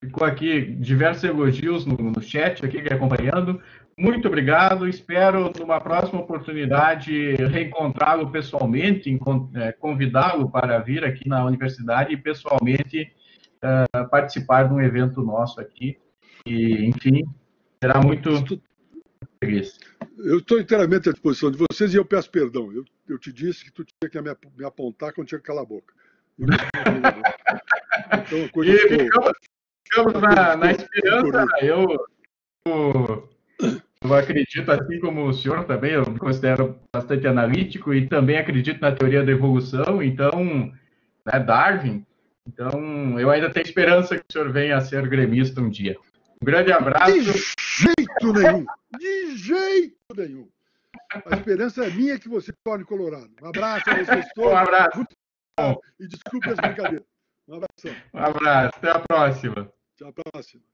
S1: ficou aqui diversos elogios no, no chat aqui acompanhando. Muito obrigado. Espero, numa próxima oportunidade, reencontrá-lo pessoalmente, é, convidá-lo para vir aqui na universidade e pessoalmente uh, participar de um evento nosso aqui. E, enfim, será muito feliz.
S2: Eu estou inteiramente à disposição de vocês e eu peço perdão. Eu, eu te disse que tu tinha que me, me apontar quando tinha que calar a boca.
S1: então, a coisa e ficamos, ficamos na, na esperança. Eu, eu, eu, acredito, assim como o senhor também, eu me considero bastante analítico e também acredito na teoria da evolução. Então, né, Darwin. Então, eu ainda tenho esperança que o senhor venha a ser gremista um dia. Um grande abraço.
S2: De jeito nenhum. De jeito nenhum. A esperança é minha que você torne colorado. Um abraço a vocês todos.
S1: Um abraço.
S2: E desculpe as brincadeiras. Um abraço.
S1: Um abraço. Até a próxima.
S2: Até a próxima.